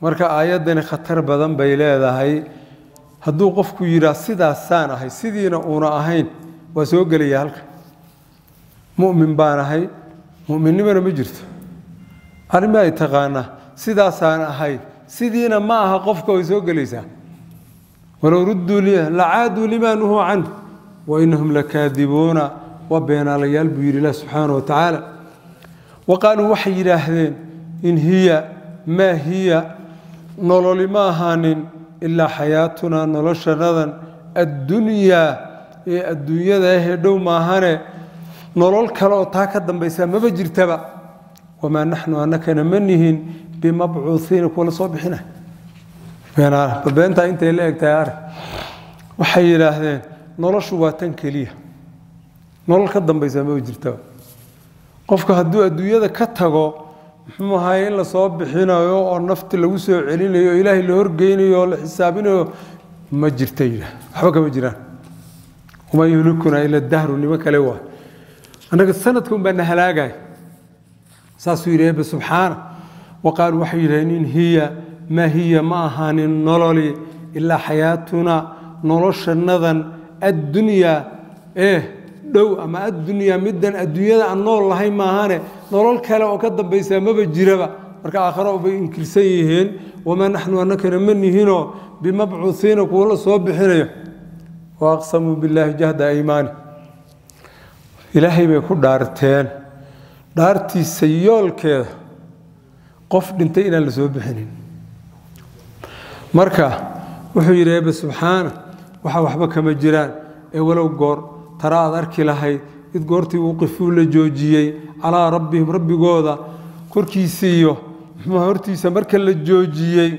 Marka aayaddani khatar badan bay leedahay. Hadduu qofku yidhaah sidaasaan ahay sidiina uuna ahayn waa soo gelaya halka. Mu'min baan ahay mu'minnimana ma jirto. Arrimi taqaanaa sidaasaan ahay sidiina ma aha qofka way soo gelaysaa walow rudduu lacaaduu limaa nuhuu canhu wa innahum lakaadibuuna waa beenaalayaal buu yidhi ilah subxaana wa tacaala. Wa qaaluu waxay yidhaahdeen in hiya maa hiya nololi ma ahaanin ilaa xayaatunaa noloshanadan addunyaa ee adduunyada ahee dhow maahane nolol kale oo taa ka dambaysaa maba jirtaba. Wamaa naxnu annakana ma nihin bimabcuuhiina kuwa la soo bixina beentaa intay la egtahay arag waxay yidhaahdeen noloshu waa tan keliya nolol ka dambaysaa maba jirtaba qofka hadduu adduunyada ka tago muxuu ahaye in la soo bixinayo oo nafti lagu soo celinayo oo ilaahay la horgeynayo oo la xisaabinayo ma jirta yidhaah waxba kama jiraan wamaa yuhlikuna ila dahru nimo kale waa annaga sanadka un baa na halaagay saasuu yidhi eebbe subxaana wa qaaluu waxay yidhahdeen in hiya maa hiya ma ahaanin nololi ilaa xayaatuna noloshanadan addunyaa ee dhow ama addunyaa middan adduunyada aan nool lahay maahane nolol kale oo ka dambaysaa maba jiraba. Marka aakharo bay inkirsan yihiin wamaa naxnu annakana ma nihinoo bimabcuuhiina kuwo la soo bixinayo? Wa aqsamuu billaahi jahda aymaani. Ilaahay bay ku dhaarteen. Dhaartiisa yoolkeeda qof dhintay inaan la soo bixinin marka wuxuu yidhi eebbe subxaana waxa waxba kama jiraan. Ee walow goor tara aad arki lahayd id goortii wuqifuu la joojiyey calaa rabbihim rabbigooda muxuuha hortiisa marka la joojiyey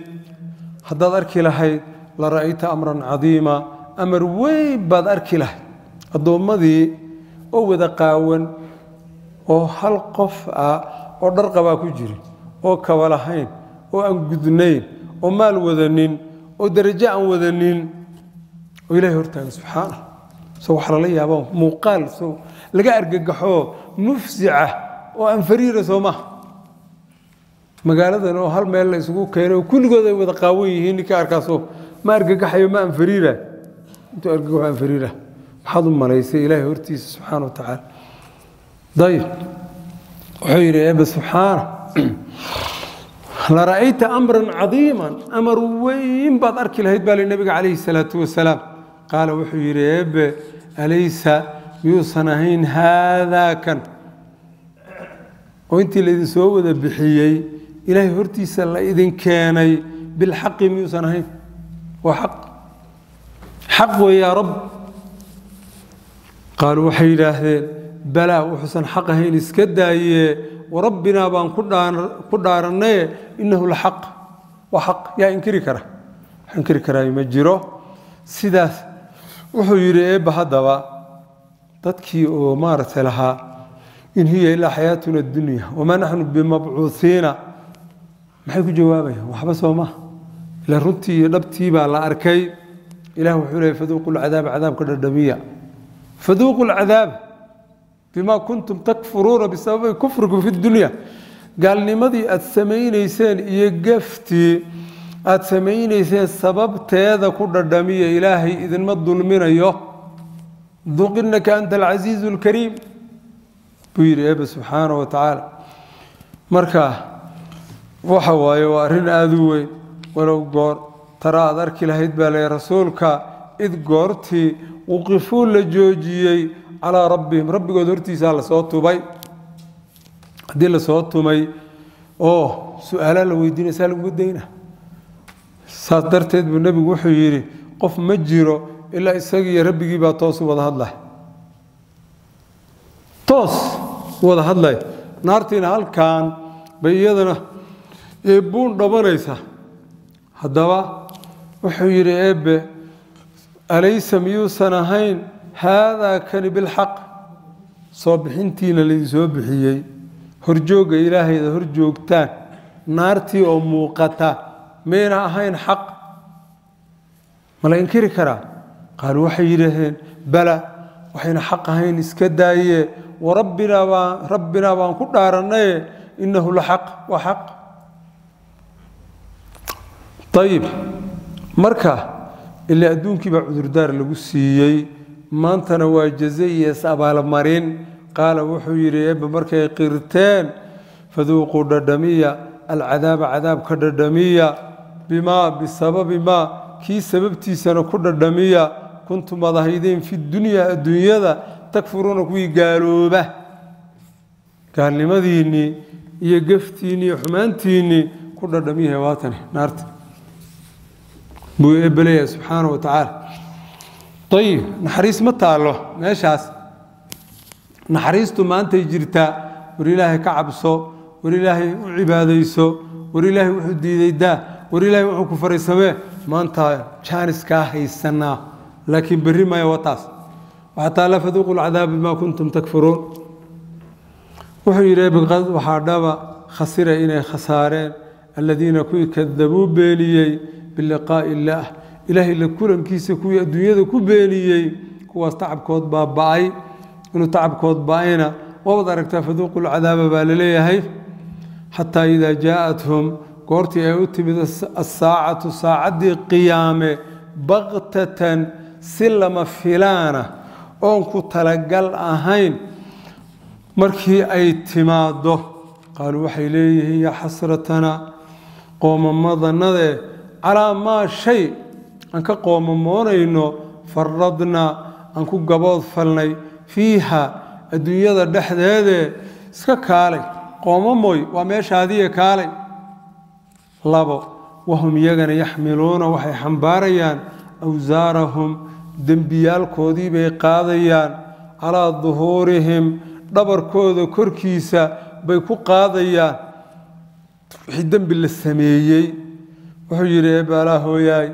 haddaad arki lahayd la ra'ayta amran cadiima amar weyn baad arki lahayd. Addoommadii oo wada qaawan oo hal qof ah oo dharqabaa ku jirin oo kaba lahayn oo aan gudnayn oo maal wadanin oo darajo aan wadanin oo ilahay hortaagan subxaana so waxa lala yaaba muuqaal so laga argagaxoo mufsica oo aan fariira soo maha magaaladan oo hal meel la isugu keenay oo kulligood ay wada qaawan yihiin ninka arkaasoo ma argagaxayo ma aan fariira. Intuu argagaxo aan fariira. Maxaad u malaysay ilaahay hortiisa subxaana wa tacaala. Dayib. Wuxuu yidhi eebbe subxaana lara'ayta amran cadiiman amar weyn baad arki lahayd baa li nabiga calayhi salaatu wasalaam. Qaala wuxuu yidhi eebbe alaysa miyuusan ahayn haadaa kan? Oo intii laydin soo wada bixiyey ilaahay hortiisa la idin keenay bilxaqi miyuusan ahayn. Waa xaq. Xaq wey yaa rab qaaluu waxay yidhaahdeen balaa wuxuusan xaq ahayn iska daayee warabbinaa baan ku dhaarannaye innahu la xaq waa xaq yaa inkiri kara. Inkiri karaayo ma jiro. Sidaas wuxuu yidhi eebba haddaba dadkii oo maaragtay lahaa in hiya ilaa xayaatuna addunya wamaa naxnu bimabcuuhiina maxay ku jawaabayaan waxba soo maha ila runtii iyo dhabtii baa la arkay. Ilah wuxuu leeyay faduuqu lcadaaba cadaabka dhadhamiya. Faduuqu lcadaab bima kuntum takfuruuna bisababi kufrikum fi dunya. Gaalnimadii aad samaynayseen iyo gaftii aad samaynayseen sababteeda ku dhadhamiya ilaahay idinma dulminayo duqinaka anta alcasiizu alkariim buu yidhi eebbe subxaana wa tacaala. Marka waxa waaye waa arrin aada u weyn walow goor tara aad arki lahayd baa leey rasuulka id goortii wuqifuu la joojiyey calaa rabbihim. Rabbigood hortiisaa la soo tubay. Haddii la soo tumay oo su'aalaa la weydiinaya saa laguma dayna saas darteed buu nebigu wuxuu yidhi qof ma jiro ilaa isagiiyo rabbigii baa toos u wada hadlay. Toos wada hadlay. Naartiina halkan bay iyadana eebbuun dhabanaysa. Haddaba wuxuu yidhi eebbe alaysa miyuusan ahayn haadaa kani bilxaq soo bixintiina laydin soo bixiyey horjoogga ilaahayda hor joogtaan naartii oo muuqata mayna ahayn xaq ma la inkiri karaa qaaluu waxay yidhaaheen bala waxayna xaq ahayn iska daayee warabbinaa baan rabbinaa baan ku dhaarannaye innahu la xaq waa xaq ayib marka ilaa adduunkii baa cudurdaar lagu siiyey maantana waa jaze iyo is-abaalmarin qaala wuxuu yidhi eebba markay qirteen faduuquu dhadhamiya alcadaaba cadaabka dhadhamiya bimaa bisababi maa kii sababtiisana ku dhadhamiya kuntum ad fi dunyaa adduunyada takfuruuna kuwii gaalooba. Gaalnimadiinnii iyo geftiinnii iyo xumaantiinnii ku dhadhamiyaha waatani naarta buu eebbe leeyahay subxaana wa tacaala ayib naxariis ma taallo meeshaas naxariistu maantay jirtaa war ilaahay ka cabso war ilaahay u cibaadayso war ilaahay wuxuu diiday daa war ilaahay wuxuu ku faray maanta jaaniskaa haysanaa laakiin berri maya wataas waxaa taalla faduuqu lcadaaba bimaa kuntum takfuruun wuxuu yidhi waxaa dhaba khasira inay khasaareen aladiina kuwii kadabuu beeniyey biliqaa'i illaah ilaahay la kulankiisa kuwii adduunyada ku beeniyey kuwaas tacabkood baa ba'ay inuu tacabkood ba'ayna waabad aragtaa faduuqu lcadaaba baa la leeyahay xataa idaa jaa'athum goortii ay u timid asaacatu saacaddii qiyaame baktatan si lama filaana oon ku talagal ahayn. Markii ay timaaddo qaaluu waxay leeyihiin yaa xasratana qoomamadanade calaa maa shay aan ka qoomamoonayno faradna aan ku gabood falnay fiiha adduunyada dhexdeedee iska kaalay. Qoomamoy waa meeshaadiiya kaalay. Labo wahum iyagana yaxmiluuna waxay xambaarayaan awsaarahum dembiyaalkoodii bay qaadayaan. Calaa duhuurihim dhabarkooda korkiisa bay ku qaadayaan. Wixii dembi la sameeyey wuxuu yidhi eebaalaa hooyaay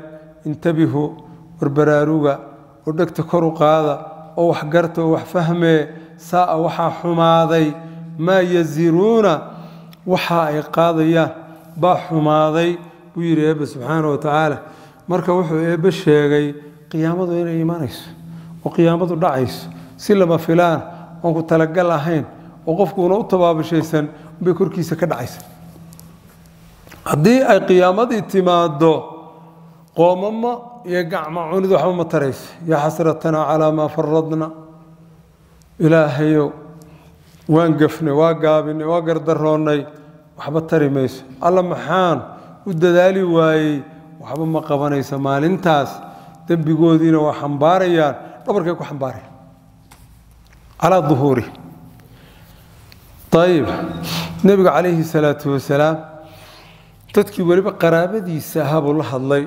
intabihu warbaraaruga oo dhegta kor u qaada oo waxgarta oo wax fahmee saa'a waxaa xumaaday maa yaziruuna waxa ay qaadayaan baa xumaaday buu yidhi eebbe subxaana wa tacaala. Marka wuxuu eebbe sheegay qiyaamadu inay imanayso oo qiyaamadu dhacayso si lama filaan oon ku talagal ahayn oo qofkuuna u tabaabashaysan bay korkiisa ka dhacaysa. Haddii ay qiyaamadii timaaddo qoomamo iyo gacmo cunid waxba ma tarayso yaa xasratana calaa maa faradna ilaahayow waan gafnay waa gaabinay waa gardaroonnay waxba tari mayso. Alla maxaan u dadaali waayey? Waxba ma qabanaysa maalintaas. Dembigoodiina waa xambaarayaan. Dhabarkay ku xambaaraya calaa duhuuri. Ayib nebigu calayhi salaatu wasalaam dadkii weliba qaraabadiisa ahaa la hadlay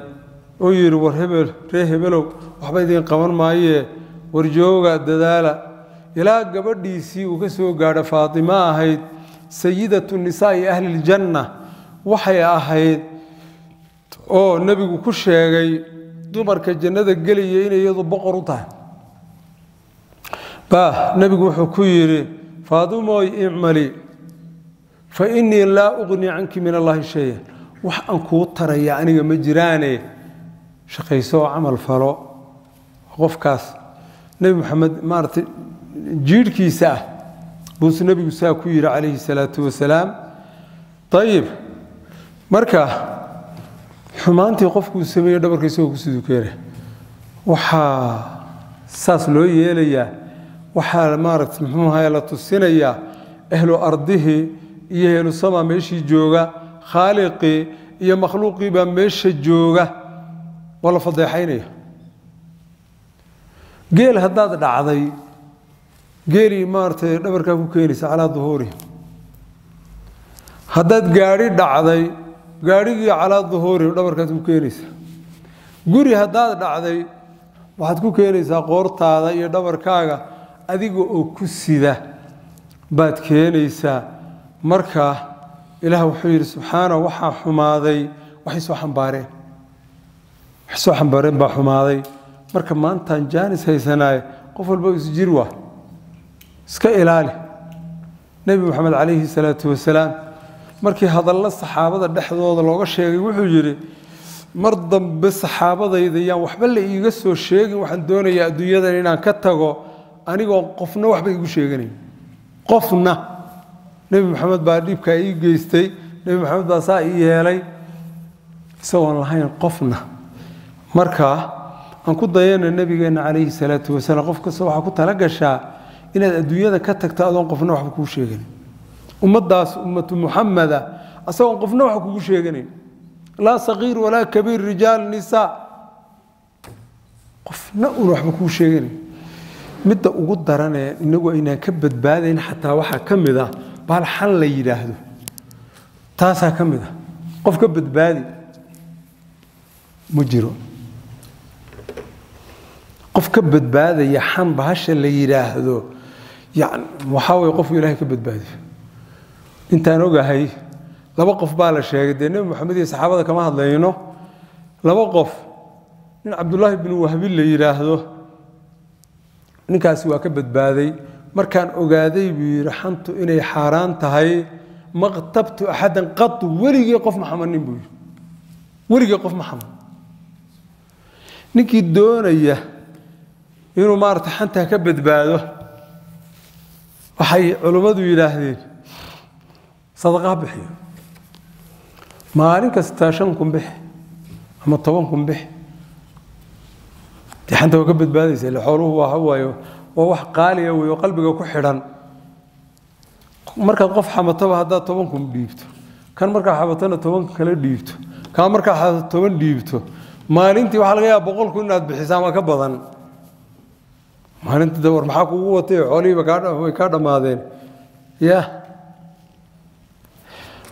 oo yidhi war hebel ree hebelow waxba idiin qaban maayee war dadaala. Ilaa gabadhiisii uu ka soo gaadho faatimo ahayd sayidatu nisaa'i ahli ljanna waxay ahayd oo nebigu ku sheegay dumarka jannada gelaya inay iyadu boqor u tahay. Ba nebigu wuxuu ku yidhi faadumooy icmali fa innii laa uqni canki min allaahi shaya wax aan kuu taraya aniga ma jiraane shaqayso oo camal falo qofkaas nebi moxamed maaragtay jiidhkiisa ah buuse nebigu saa ku yidhi calayhi salaatu wasalaam. Ayib marka xumaantii qofkuu sameeye dhabarka isagoo ku sidukeena waxaa saas loo yeelayaa waxaa maaragta muxuu ahaye la tusinayaa ahlu ardihii iyo ahlu sama meeshii jooga khaaliqii iyo makhluuqii baa meesha jooga waa la fadeexaynaya geel haddaad dhacday geelii maaragtay dhabarkaa ku keenaysa calaa duhuuri haddaad gaadhi dhacday gaadhigii calaa duhuuri dhabarkaad ku keenaysa. Guri haddaad dhacday waxaad ku keenaysaa qoortaada iyo dhabarkaaga adiga oo ku sida baad keenaysaa. Marka ilaah wuxuu yidhi subxaana waxaa xumaaday waxay soo xambaareen soo xambaareen baa xumaaday. Marka maantaan jaanis haysanaaye qof walba isjir iska ilaali. Nebi moxamed calayhi salaatu wasalaam markii hadallo saxaabada dhexdooda looga sheegay wuxuu yidhi mar dambe saxaabadayda waxba la iiga soo sheegin waxaan doonayaa adduunyadan inaan ka tago anigoo qofna waxba igu sheeganayn. Qofna. Nebi moxamed baa dhibkaa ii geystay nebi moxamed baa saa ii yeelay isagoon lahayn qofna marka aan ku dayana nebigeenna calayhi salaatu wasalaam qof kasta waxaa ku tala inaad adduunyada ka tagto adoon qofna waxba kuu sheeganin ummaddaas ummatu muxamada asagoon qofna waxba kugu sheeganayn laa saqiir walaa kabiir rijaal nisaa qofna uun waxba kuu sheeganayn midda ugu daranee inagu aynaan ka badbaadayn xataa waxaa ka mid ah baal xal la yidhaahdo. Taasaa ka mid ah qof ka badbaadi. Ma jiro qof ka badbaadaya xan bahasha la yidhaahdo waxaa weye qofku ilaahay ka badbaadiyo. Intaan ogahay laba qof baa la sheegay. Dee nebi moxamed iyo saxaabada kama hadlayno? Laba qof nin cabdullaahi binu wahbi la yidhaahdo ninkaasi waa ka badbaaday. Markaan ogaaday buu yidhi xantu inay xaaraan tahay maqtabtu axadan qatu weligii qof ma xamanin buu yidhi. Weligii qof ma xaman ninkii doonaya inuu maarata xantaa ka badbaado. Waxay culummadu yidhaahdeen sadaqaa bixiyo. Maalin kastaa shan kun bixi ama toban kun bixi dee xanta waa ka badbaadaysa ile xooluhu waa waayo waa wax qaaliya wey oo qalbiga ku xidhan. Markaad qof xamataba haddaad toban kun dhiibto kan markaa xabatana toban kale dhiibto kaa markaa toban dhiibto maalintii waxaa laga yaaba boqol kun inaad bixisa ama ka badan maalintii war maxaa kugu watay? Xoolihiiba way kaa dhammaadeen ya.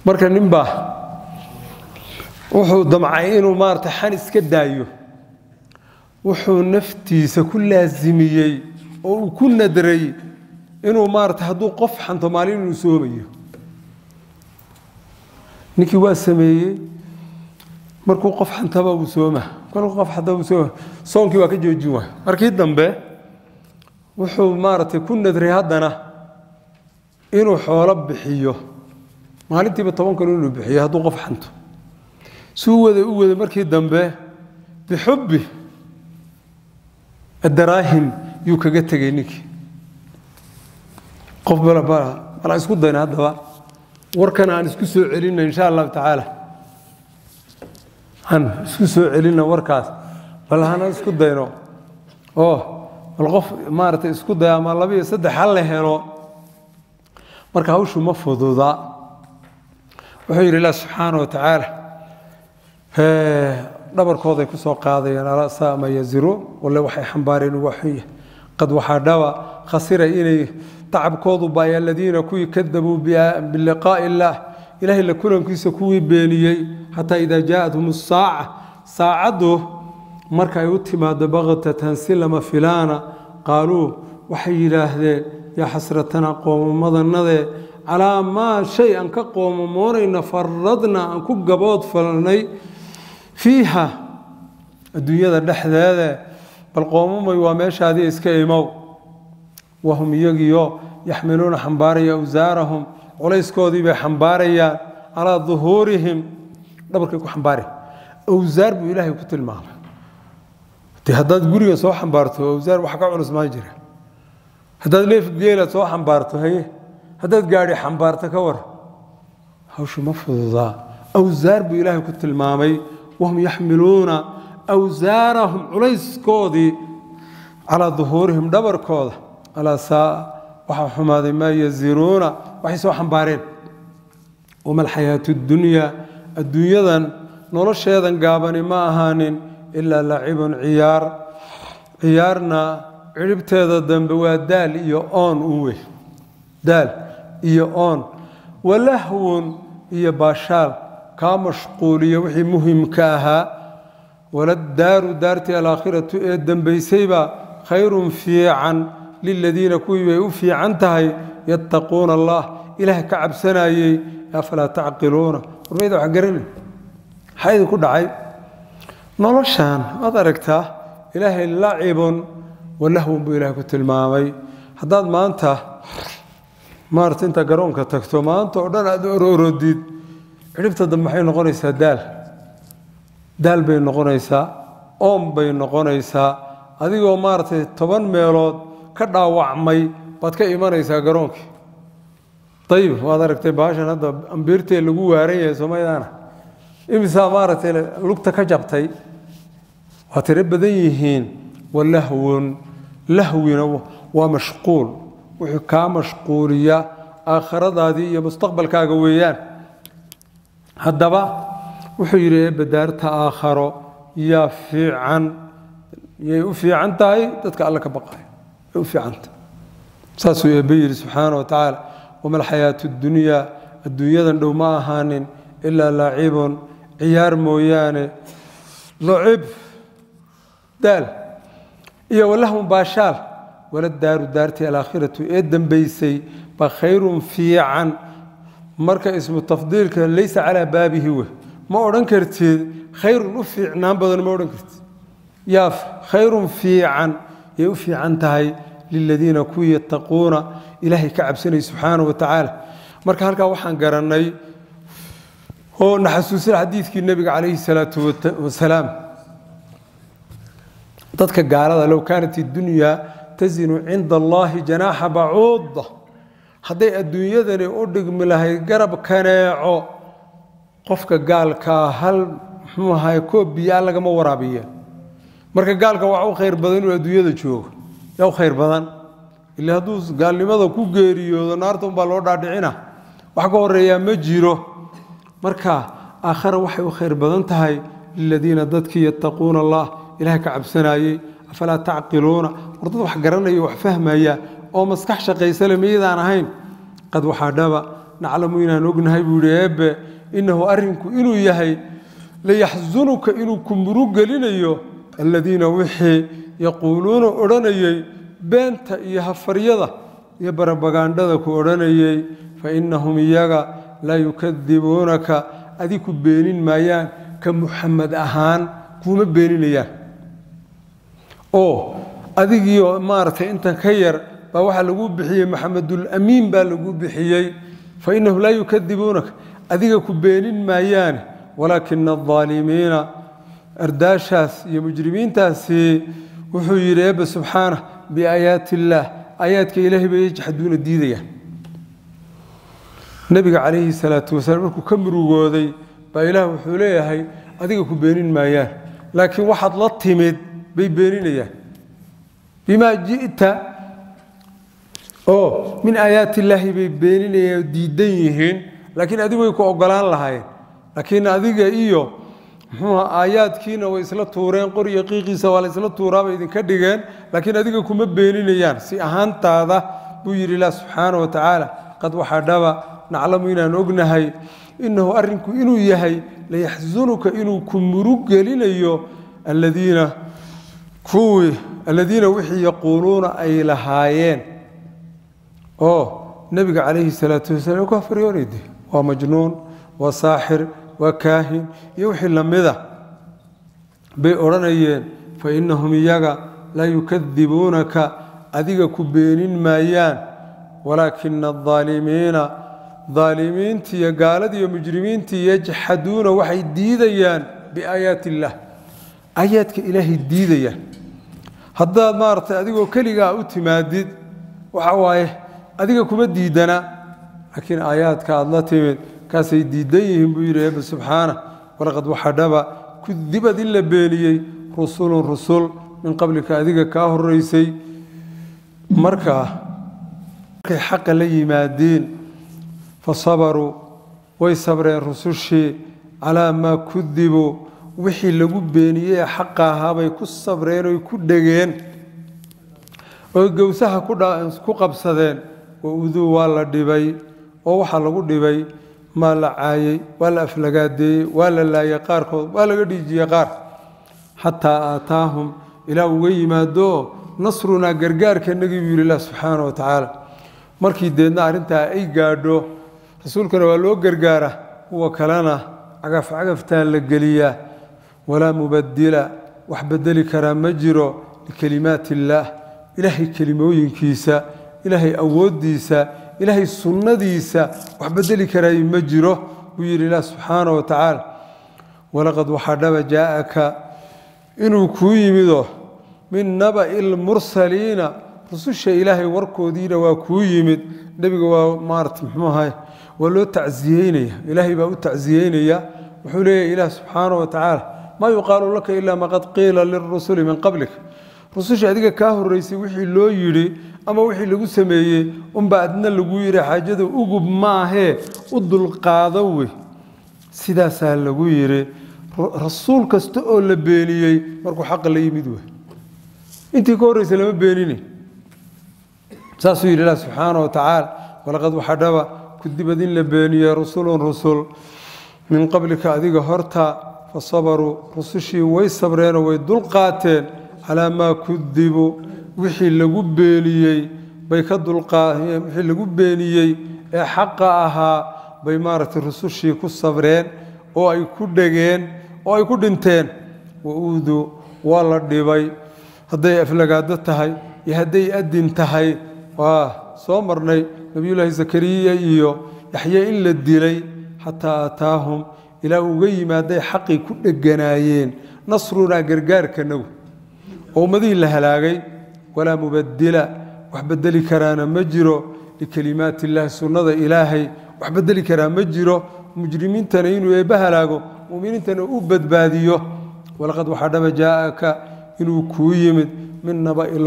Marka ninbaa wuxuu damcay inuu maarata xan iska daayo. Wuxuu naftiisa ku laasimiyey oo uu ku nadray inuu maarata hadduu qof xanto maalin inuu soomayo ninkii waa sameeyey markuu qof xantaba uu sooma. Markuu qof xantaba uu sooma soonkii waa ka joojin waay. Markii dambe wuxuu maaragtay ku nadray haddana inuu xoolo bixiyo. Maalintiiba toban kun inuu bixiyo hadduu qof xanto. Suu wada u waday markii dambe bixubbi adaraahim yuu kaga tegey ninkii. Qof bala isku dayna haddaba. Warkan aan isku soo celinna insha allahu tacaala. Aan isku soo celinna warkaas. Bal hana isku dayno. Oo bal qof maarata isku day ama labiiyo saddex halla helo marka hawshu ma fududa. Wuxuu yidhi ilah subxaana wa tacaala dhabarkooday ku soo qaadayaan alasaa ma yaziruun walle waxay xambaareen waa qad waxaa dhaba khasira inay tacabkoodu baaya aladiina kuwii kadabuu biliqaa'i illaah. Ilaahay la kulankiisa kuwii beeniyey xataa idaa jaa'athum saaca saacaddu marka ay u timaado baktatan si lama filaana qaaluu waxay yidhaahdeen yaa xasratana qoomamadannadee calaa maa shay aan ka qoomamoonayna faradna aan ku gabood falnay fiiha. Adduunyada dhexdeede bal qoomamay waa meeshaadii iska imow. Wahum iyagiyo yaxmiluuna xambaaraya awsaarahum culayskoodii bay xambaarayaan calaa duhuurihim. Dhabarkay ku xambaari. Awsaar buu ilaahay ku tilmaamay dee haddaad guriga soo xambaarto awsaar wax ka culus maan jira. Haddaad neef geelaad soo xambaarto haye. Haddaad gaadhi xambaarto ka war. Hawshu ma fududaa. Awsaar buu ilaahay ku tilmaamay. Wahum yaxmiluuna awsaarahum culayskoodii calaa duhuurihim dhabarkooda. Alaa saa waxaa xumaaday maa yaziruuna waxay soo xambaareen. Wama alxayaatu dunyaa adduunyadan nolosheedan gaabani ma ahaanin ilaa lacibun ciyaar. Ciyaarna ciribteeda dambe waa daal iyo oon u wey daal iyo oon. Walahwun iyo baashaal. Kaa mashquuliya wixii muhimka ahaa. Waladaaru daartii alaakhiratu ee dambaysayba khayrun fiican liladiina kuwii bay u fiican tahay. Yattaquuna allah ilaah ka cabsanayey. Afalaa tacqiluuna. Warmayda wax garanay maxaa idinku dhacay noloshan waad aragtaa ilaahay lacibun walahwun buu ilahay ku tilmaamay. Haddaad maanta maarata intaa garoonka tagto maanta oo dhan aad ororodid cidhibta dambe maxay noqonaysaa daal. Daal bay noqonaysaa oom bay noqonaysaa. Adigoo maaragtay toban meelood ka dhaawacmay baad ka imanaysaa garoonkii ayib waad aragtay baashan hadda ambiirtee lagu waaran yahay somaydaana imisaa maaragtay lugta ka jabtay waa tiro badan yihiin walahwun lahwina waa mashquul. Wuxuu kaa mashquuliya aakhiradaadii iyo mustaqbalkaaga weeyaan. Haddaba wuxuu yidhi eebbe daarta aakharo yaa fiican. Yay u fiican tahay dadka alle ka baqayo yay u fiicanta saasuu eebbe yidhi subxaana wa tacaala wama alxayaatu dunyaa adduunyadan dhow ma ahaanin ilaa laacibun ciyaar mooyaane lucib daal iyo walahmun baashaal wala daaru daartii alaakhiratu ee dambaysay ba khayrun fiican. Marka ismu tafdiilka laysa calaa baabihi wey ma odhan kartid khayrun u fiicnaan badan ma odhan kartid. Yaa khayrun fiican yay u fiican tahay liladiina kuwii yattaquuna. Ilaahay ka cabsanay subxaana wa tacaala. Marka halkaa waxaan garannay oo na xasuusin xadiidkii nebiga calayhi salaatu wasalaam. Dadka gaalada low kaanat idunyaa tasinu cinda allaahi janaaxa bacuuda hadday adduunyadani u dhigmi lahayd garab kaneeco qofka gaalkaa hal muxuu koob biyaa lagama waraabiya marka gaalka waxa u khayr badan inuu adduunyada joogo yaa u khayr badan. Ila hadduu gaalnimada ku geeriyoodo naarta unbaa loo dhaadhicina. Wax ka horeeyaa ma jiro marka aakhara waxay u khayr badan tahay liladiina dadkii yattaquuna allah ilaah ka cabsanayey afalaa tacqiluuna? War dad wax garanaya wax fahmaya oo maskax shaqaysale miyadaan ahayn? Qad waxaa dhaba naclamu inaan ognahay buu yidhi eebbe innahu arrinku inuu yahay layaxsunuka inuu ku murug gelinayo. Aladiina wixii yaquuluuna odhanayey beenta iyo hafaryada iyo barabagaandhada ku odhanayey fa innahum iyaga laa yukadibuunaka adiku beenin maayaan ka muxamed ahaan kuuma beeninayaan. Oo adigiio maaragtay intan ka yar baa waxaa lagu bixiyey maxamedulamiin baa lagu bixiyey. Fa innahum laa yukadibuunaka adiga ku beenin maayaane walaakina aldaalimiina ardaashaas iyo mujrimiintaasi wuxuu yidhi eebbe subxaanah biaayaati illaah. Aayaadka ilaahay bay yajxaduuna diidayaan nebiga calayhi salaatu wasalaam markuu ka murugooday baa ilaah wuxuu leeyahay adiga ku beenin maayaan. Laakiin waxaad la timid bay beeninayaan. Bimaa ji'ta oo min aayaati illaahi bay beeninayaan diidan yihiin. Laakiin adigu way ku ogolaan lahaayeen. Laakiin adiga iyo muxuuha aayaadkiina way isla tuureen qor qiiqiisa waa la isla tuuraabay idinka dhigeen. Laakiin adiga kuma beeninayaan si ahaantaada buu yidhi ilaah subxaana wa tacaala qad waxaa dhaba naclamu inaan ognahay innahu arrinku inuu yahay layaxsunuka inuu ku murug gelinayo aladiina kuwii aladiina wixii yaquuluuna ay lahaayeen. Oo nebiga calayhi salaatu wasalaam ku hafaryoonayde waa majnuun waa saaxir waa kaahin iyo wixii lamida bay odhanayeen fa innahum iyaga laa yukadibuunaka adiga ku beenin maayaan walaakina aldaalimiina daalimiintii iyo gaaladii iyo mujrimiintii yajxaduuna waxay diidayaan biaayaati illaah aayaadka ilaahay diidayaan haddaad maaragtay adigoo keligaa u timaadid waxa waaye adiga kuma diidana. Laakiin aayaadka aad la timid kaasay diidan yihiin buu yidhi eebbe subxaana walaqad waxaa dhaba kudibad in la beeniyey rusulun rusul min qablika adiga kaa horeysay markaa markay xaqa la yimaadeen fa sabaruu way sabreen rusushii calaa maa kudibuu wixii lagu beeniyey ee xaqa ahaabay ku sabreen oy ku dhegeen oy gowsaha ku qabsadeen wa uduu waa la dhibay oo waxaa lagu dhibay maa la caayey waa la aflagaadeeyey waa la laayay qaarkood waa laga dhiijiyey qaar xataa aataahum ilaa uga yimaado nasrunaa gargaarkanagii buu yidhi ilah subxaana wa tacaala markii deedna arrintaa ay gaadho rasuulkana waa loo gargaara kuwa kalena cagafcagaftaan la geliyaa walaa mubadila wax bedeli karaa ma jiro likelimaati illaah ilaahay kelimooyinkiisa ilaahay awooddiisa ilaahay sunnadiisa wax bedeli karaayo ma jiro buu yidhi ilaah subxaana wa tacaala. Walaqad waxaa dhaba jaaaka inuu kuu yimido min naba'i lmursaliina rususha ilaahay warkoodiina waa kuu yimid. Nebiga waa maarata muxuu ahay waa loo tacsiyeynaya. Ilaahay baa u tacsiyeynaya. Wuxuu leeyahy ilaah subxaana wa maa yuqaalu laka ilaa ma qad qiila lirusuli min qablik. Rususha adiga kaa horeysay wixii loo yidhi ama wixii lagu sameeyey unba adna lagu yidhi xaajada ugub maahee u dulqaado wey sidaasaa lagu yidhi rasuul kasta oo la beeniyey markuu xaqa la yimid wey intii ka horreysa lama beenini saasuu yidhi ilah subxaana wa walaqad waxaa kudibad in la beeniyey rusulun rusul min qablika adiga horta fa sabaruu rusushii way sabreenoo way dulqaateen calaa maa kudibuu wixii lagu beeniyey bay ka dulqaadeen wixii lagu beeniyey ee xaqa ahaa bay maaragtay rusushii ku sabreen oo ay ku dhegeen oo ay ku dhinteen. Wa uuduu waa la dhibay. Hadday aflagaado tahay iyo hadday adin tahay soo marnay nebiyullaahi zakariya iyo yaxye in la dilay xataa aataahum ilaa uga yimaaday xaqii ku dheganaayeen nasrunaa gargaarkanagu oo la halaagay walaa mubadila wax bedeli karaana ma jiro likelimaati illaahi sunnada ilaahay wax bedeli karaa ma jiro mujrimiintana inuu eebba halaago muminiintana u badbaadiyo. Walaqad waxaa dhaba jaaaka inuu kuu yimid min naba'i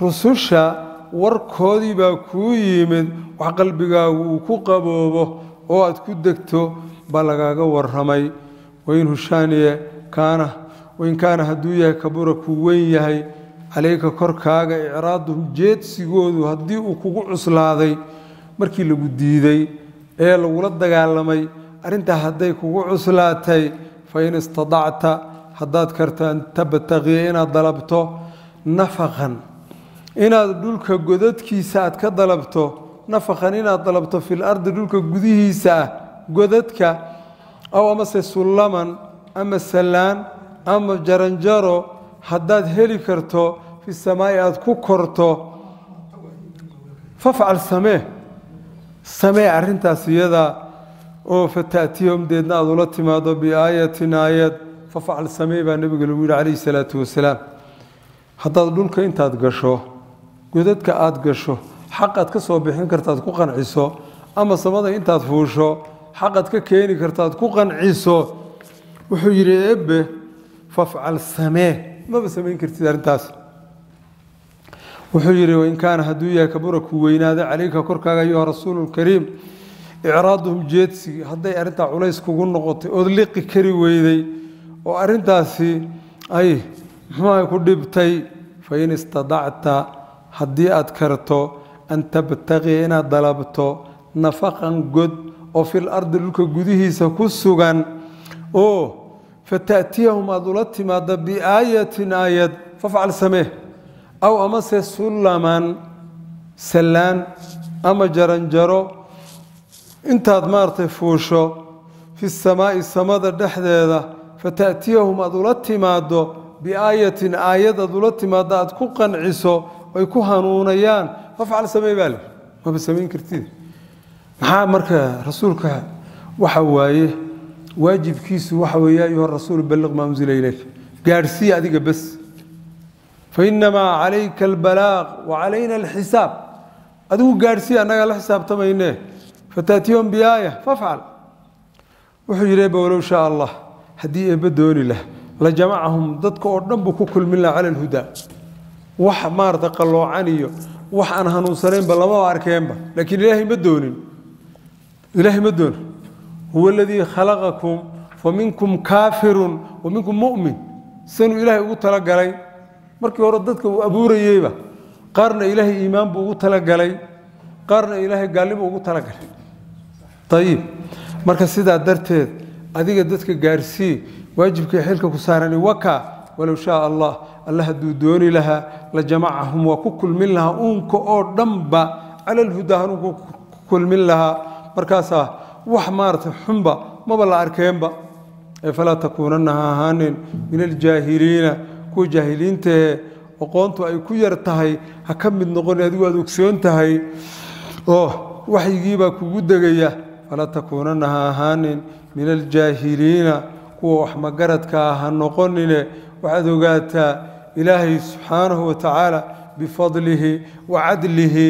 rususha warkoodii baa kuu yimid wax qalbigaagu uu ku qaboobo oo aad ku degto baa lagaaga warramay. Wain hushaaniye kaana wain kaana hadduu yahay kabura kuu weyn yahay calayka korkaaga icraaduhum jeedsigoodu haddii uu kugu cuslaaday markii lagu diiday ee lagula dagaalamay arrintaa hadday kugu cuslaatay fa in istadacta haddaad karto an tabtaqiya inaad dalabto nafaqan inaad dhulka godadkiisa aad ka dalabto nafaqan inaad dalabto fil ardi dhulka gudihiisa ah godadka aw amase sullaman ama sallaan ama jaranjaro haddaad heli karto fi samaa'i aada ku korto fafcal samee. Samee arrintaas iyadaa oo fata'tiyahum deedna aad ula timaado biaayatin aayad. Fafcal samee baa nebiga lagu yihi calayhi salaatu wasalaam. Haddaad dhulka intaad gasho godadka aada gasho xaqaad ka soo bixin kartaad ku qanciso ama samada intaad fuusho xaqaad ka keeni kartaad ku qanciso wuxuu yidhi ebbe fafcal samee. Maba samayn kartid arrintaas. Wuxuu yidhi wain kaana hadduu yahay kabura ku weynaada calayka korkaaga ayuha rasuulu lkariim icraaduhum jeedsi hadday arrintaa culays kugu noqotay ood liqi kari weyday oo arrintaasi ay muxuuha ku dhibtay fain istadacta haddii aad karto an tabtaqiya inaad dalabto nafaqan god oo fil ardi dhulka gudihiisa ku sugan oo fata'tiyahum aada ula timaada biaayatin aayad fafcal samee. Aw amase sullaman sallaan ama jaranjaro intaad maaragtay fuusho fi samaa'i samada dhexdeeda fata'tiyahum aada ula timaado biaayatin aayad aad ula timaado aad ku qanciso ay ku hanuunayaan. Fafcal samee baa maba samayn kartid. Maxaa marka rasuulka waxa waaye? Waajibkiisu waxa weeye ayuha rasuul balliq maa unzila ilayk. Gaadhsii adiga bes. Fainamaa calayka albalaaq wa calayna alxisaab. Adigu gaadhsii annagaa la xisaabtamayne? Fata'tiyahum biaaya fafcal wuxuu yidhi eba walow shaa allah haddii eebba dooni lah la jamacahum dadka oo dhan buu ku kulmin laha cala alhudaa wax maarata qalloocan wax aan hanuunsanaynba lamaba arkeenba. Laakiin ilaahay ma doonin. Ilaahay ma doonin. Huwa aladii khalaqakum fa kaafirun wa mu'min. Sanuu ilaahay ugu talagalay. Markii hore dadka uu abuurayeyba qaarna ilaahay iimaan buu ugu talagalay. Qaarna ilaahay gaalnimo ugu talagalay. Ayib marka sidaa darteed adiga dadka gaarsii waajibkai xilka ku saarani waka walow shaa allah alla hadduu dooni lahaa la jamacahum waa ku kulmin lahaa uunka oo dhanba cala hanuunku ku kulmin lahaa. Markaasaa wax maaragtay xunba maba la arkeenba. Ee falaa takuunanna ha ahaanin min aljaahiliina kuwa jaahiliintahe aqoontu ay ku yar tahay ha ka mid noqon adigu aad ogsoon tahay. Oo waxyigiibaa kugu degaya. Falaa takuunanna ha ahaanin min aljaahiliina kuwa wax magaradka ah ha noqonine. Waxaad ogaataa ilaahay subxaanahu wa tacaala bifadlihi wa cadlihi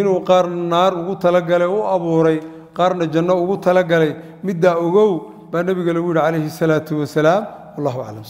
inuu qaarna naar ugu talagalay u abuuray qaarna janno ugu talagalay middaa ogow baa nebiga lagu yihi calayhi salaatu wasalaam wallahu aclam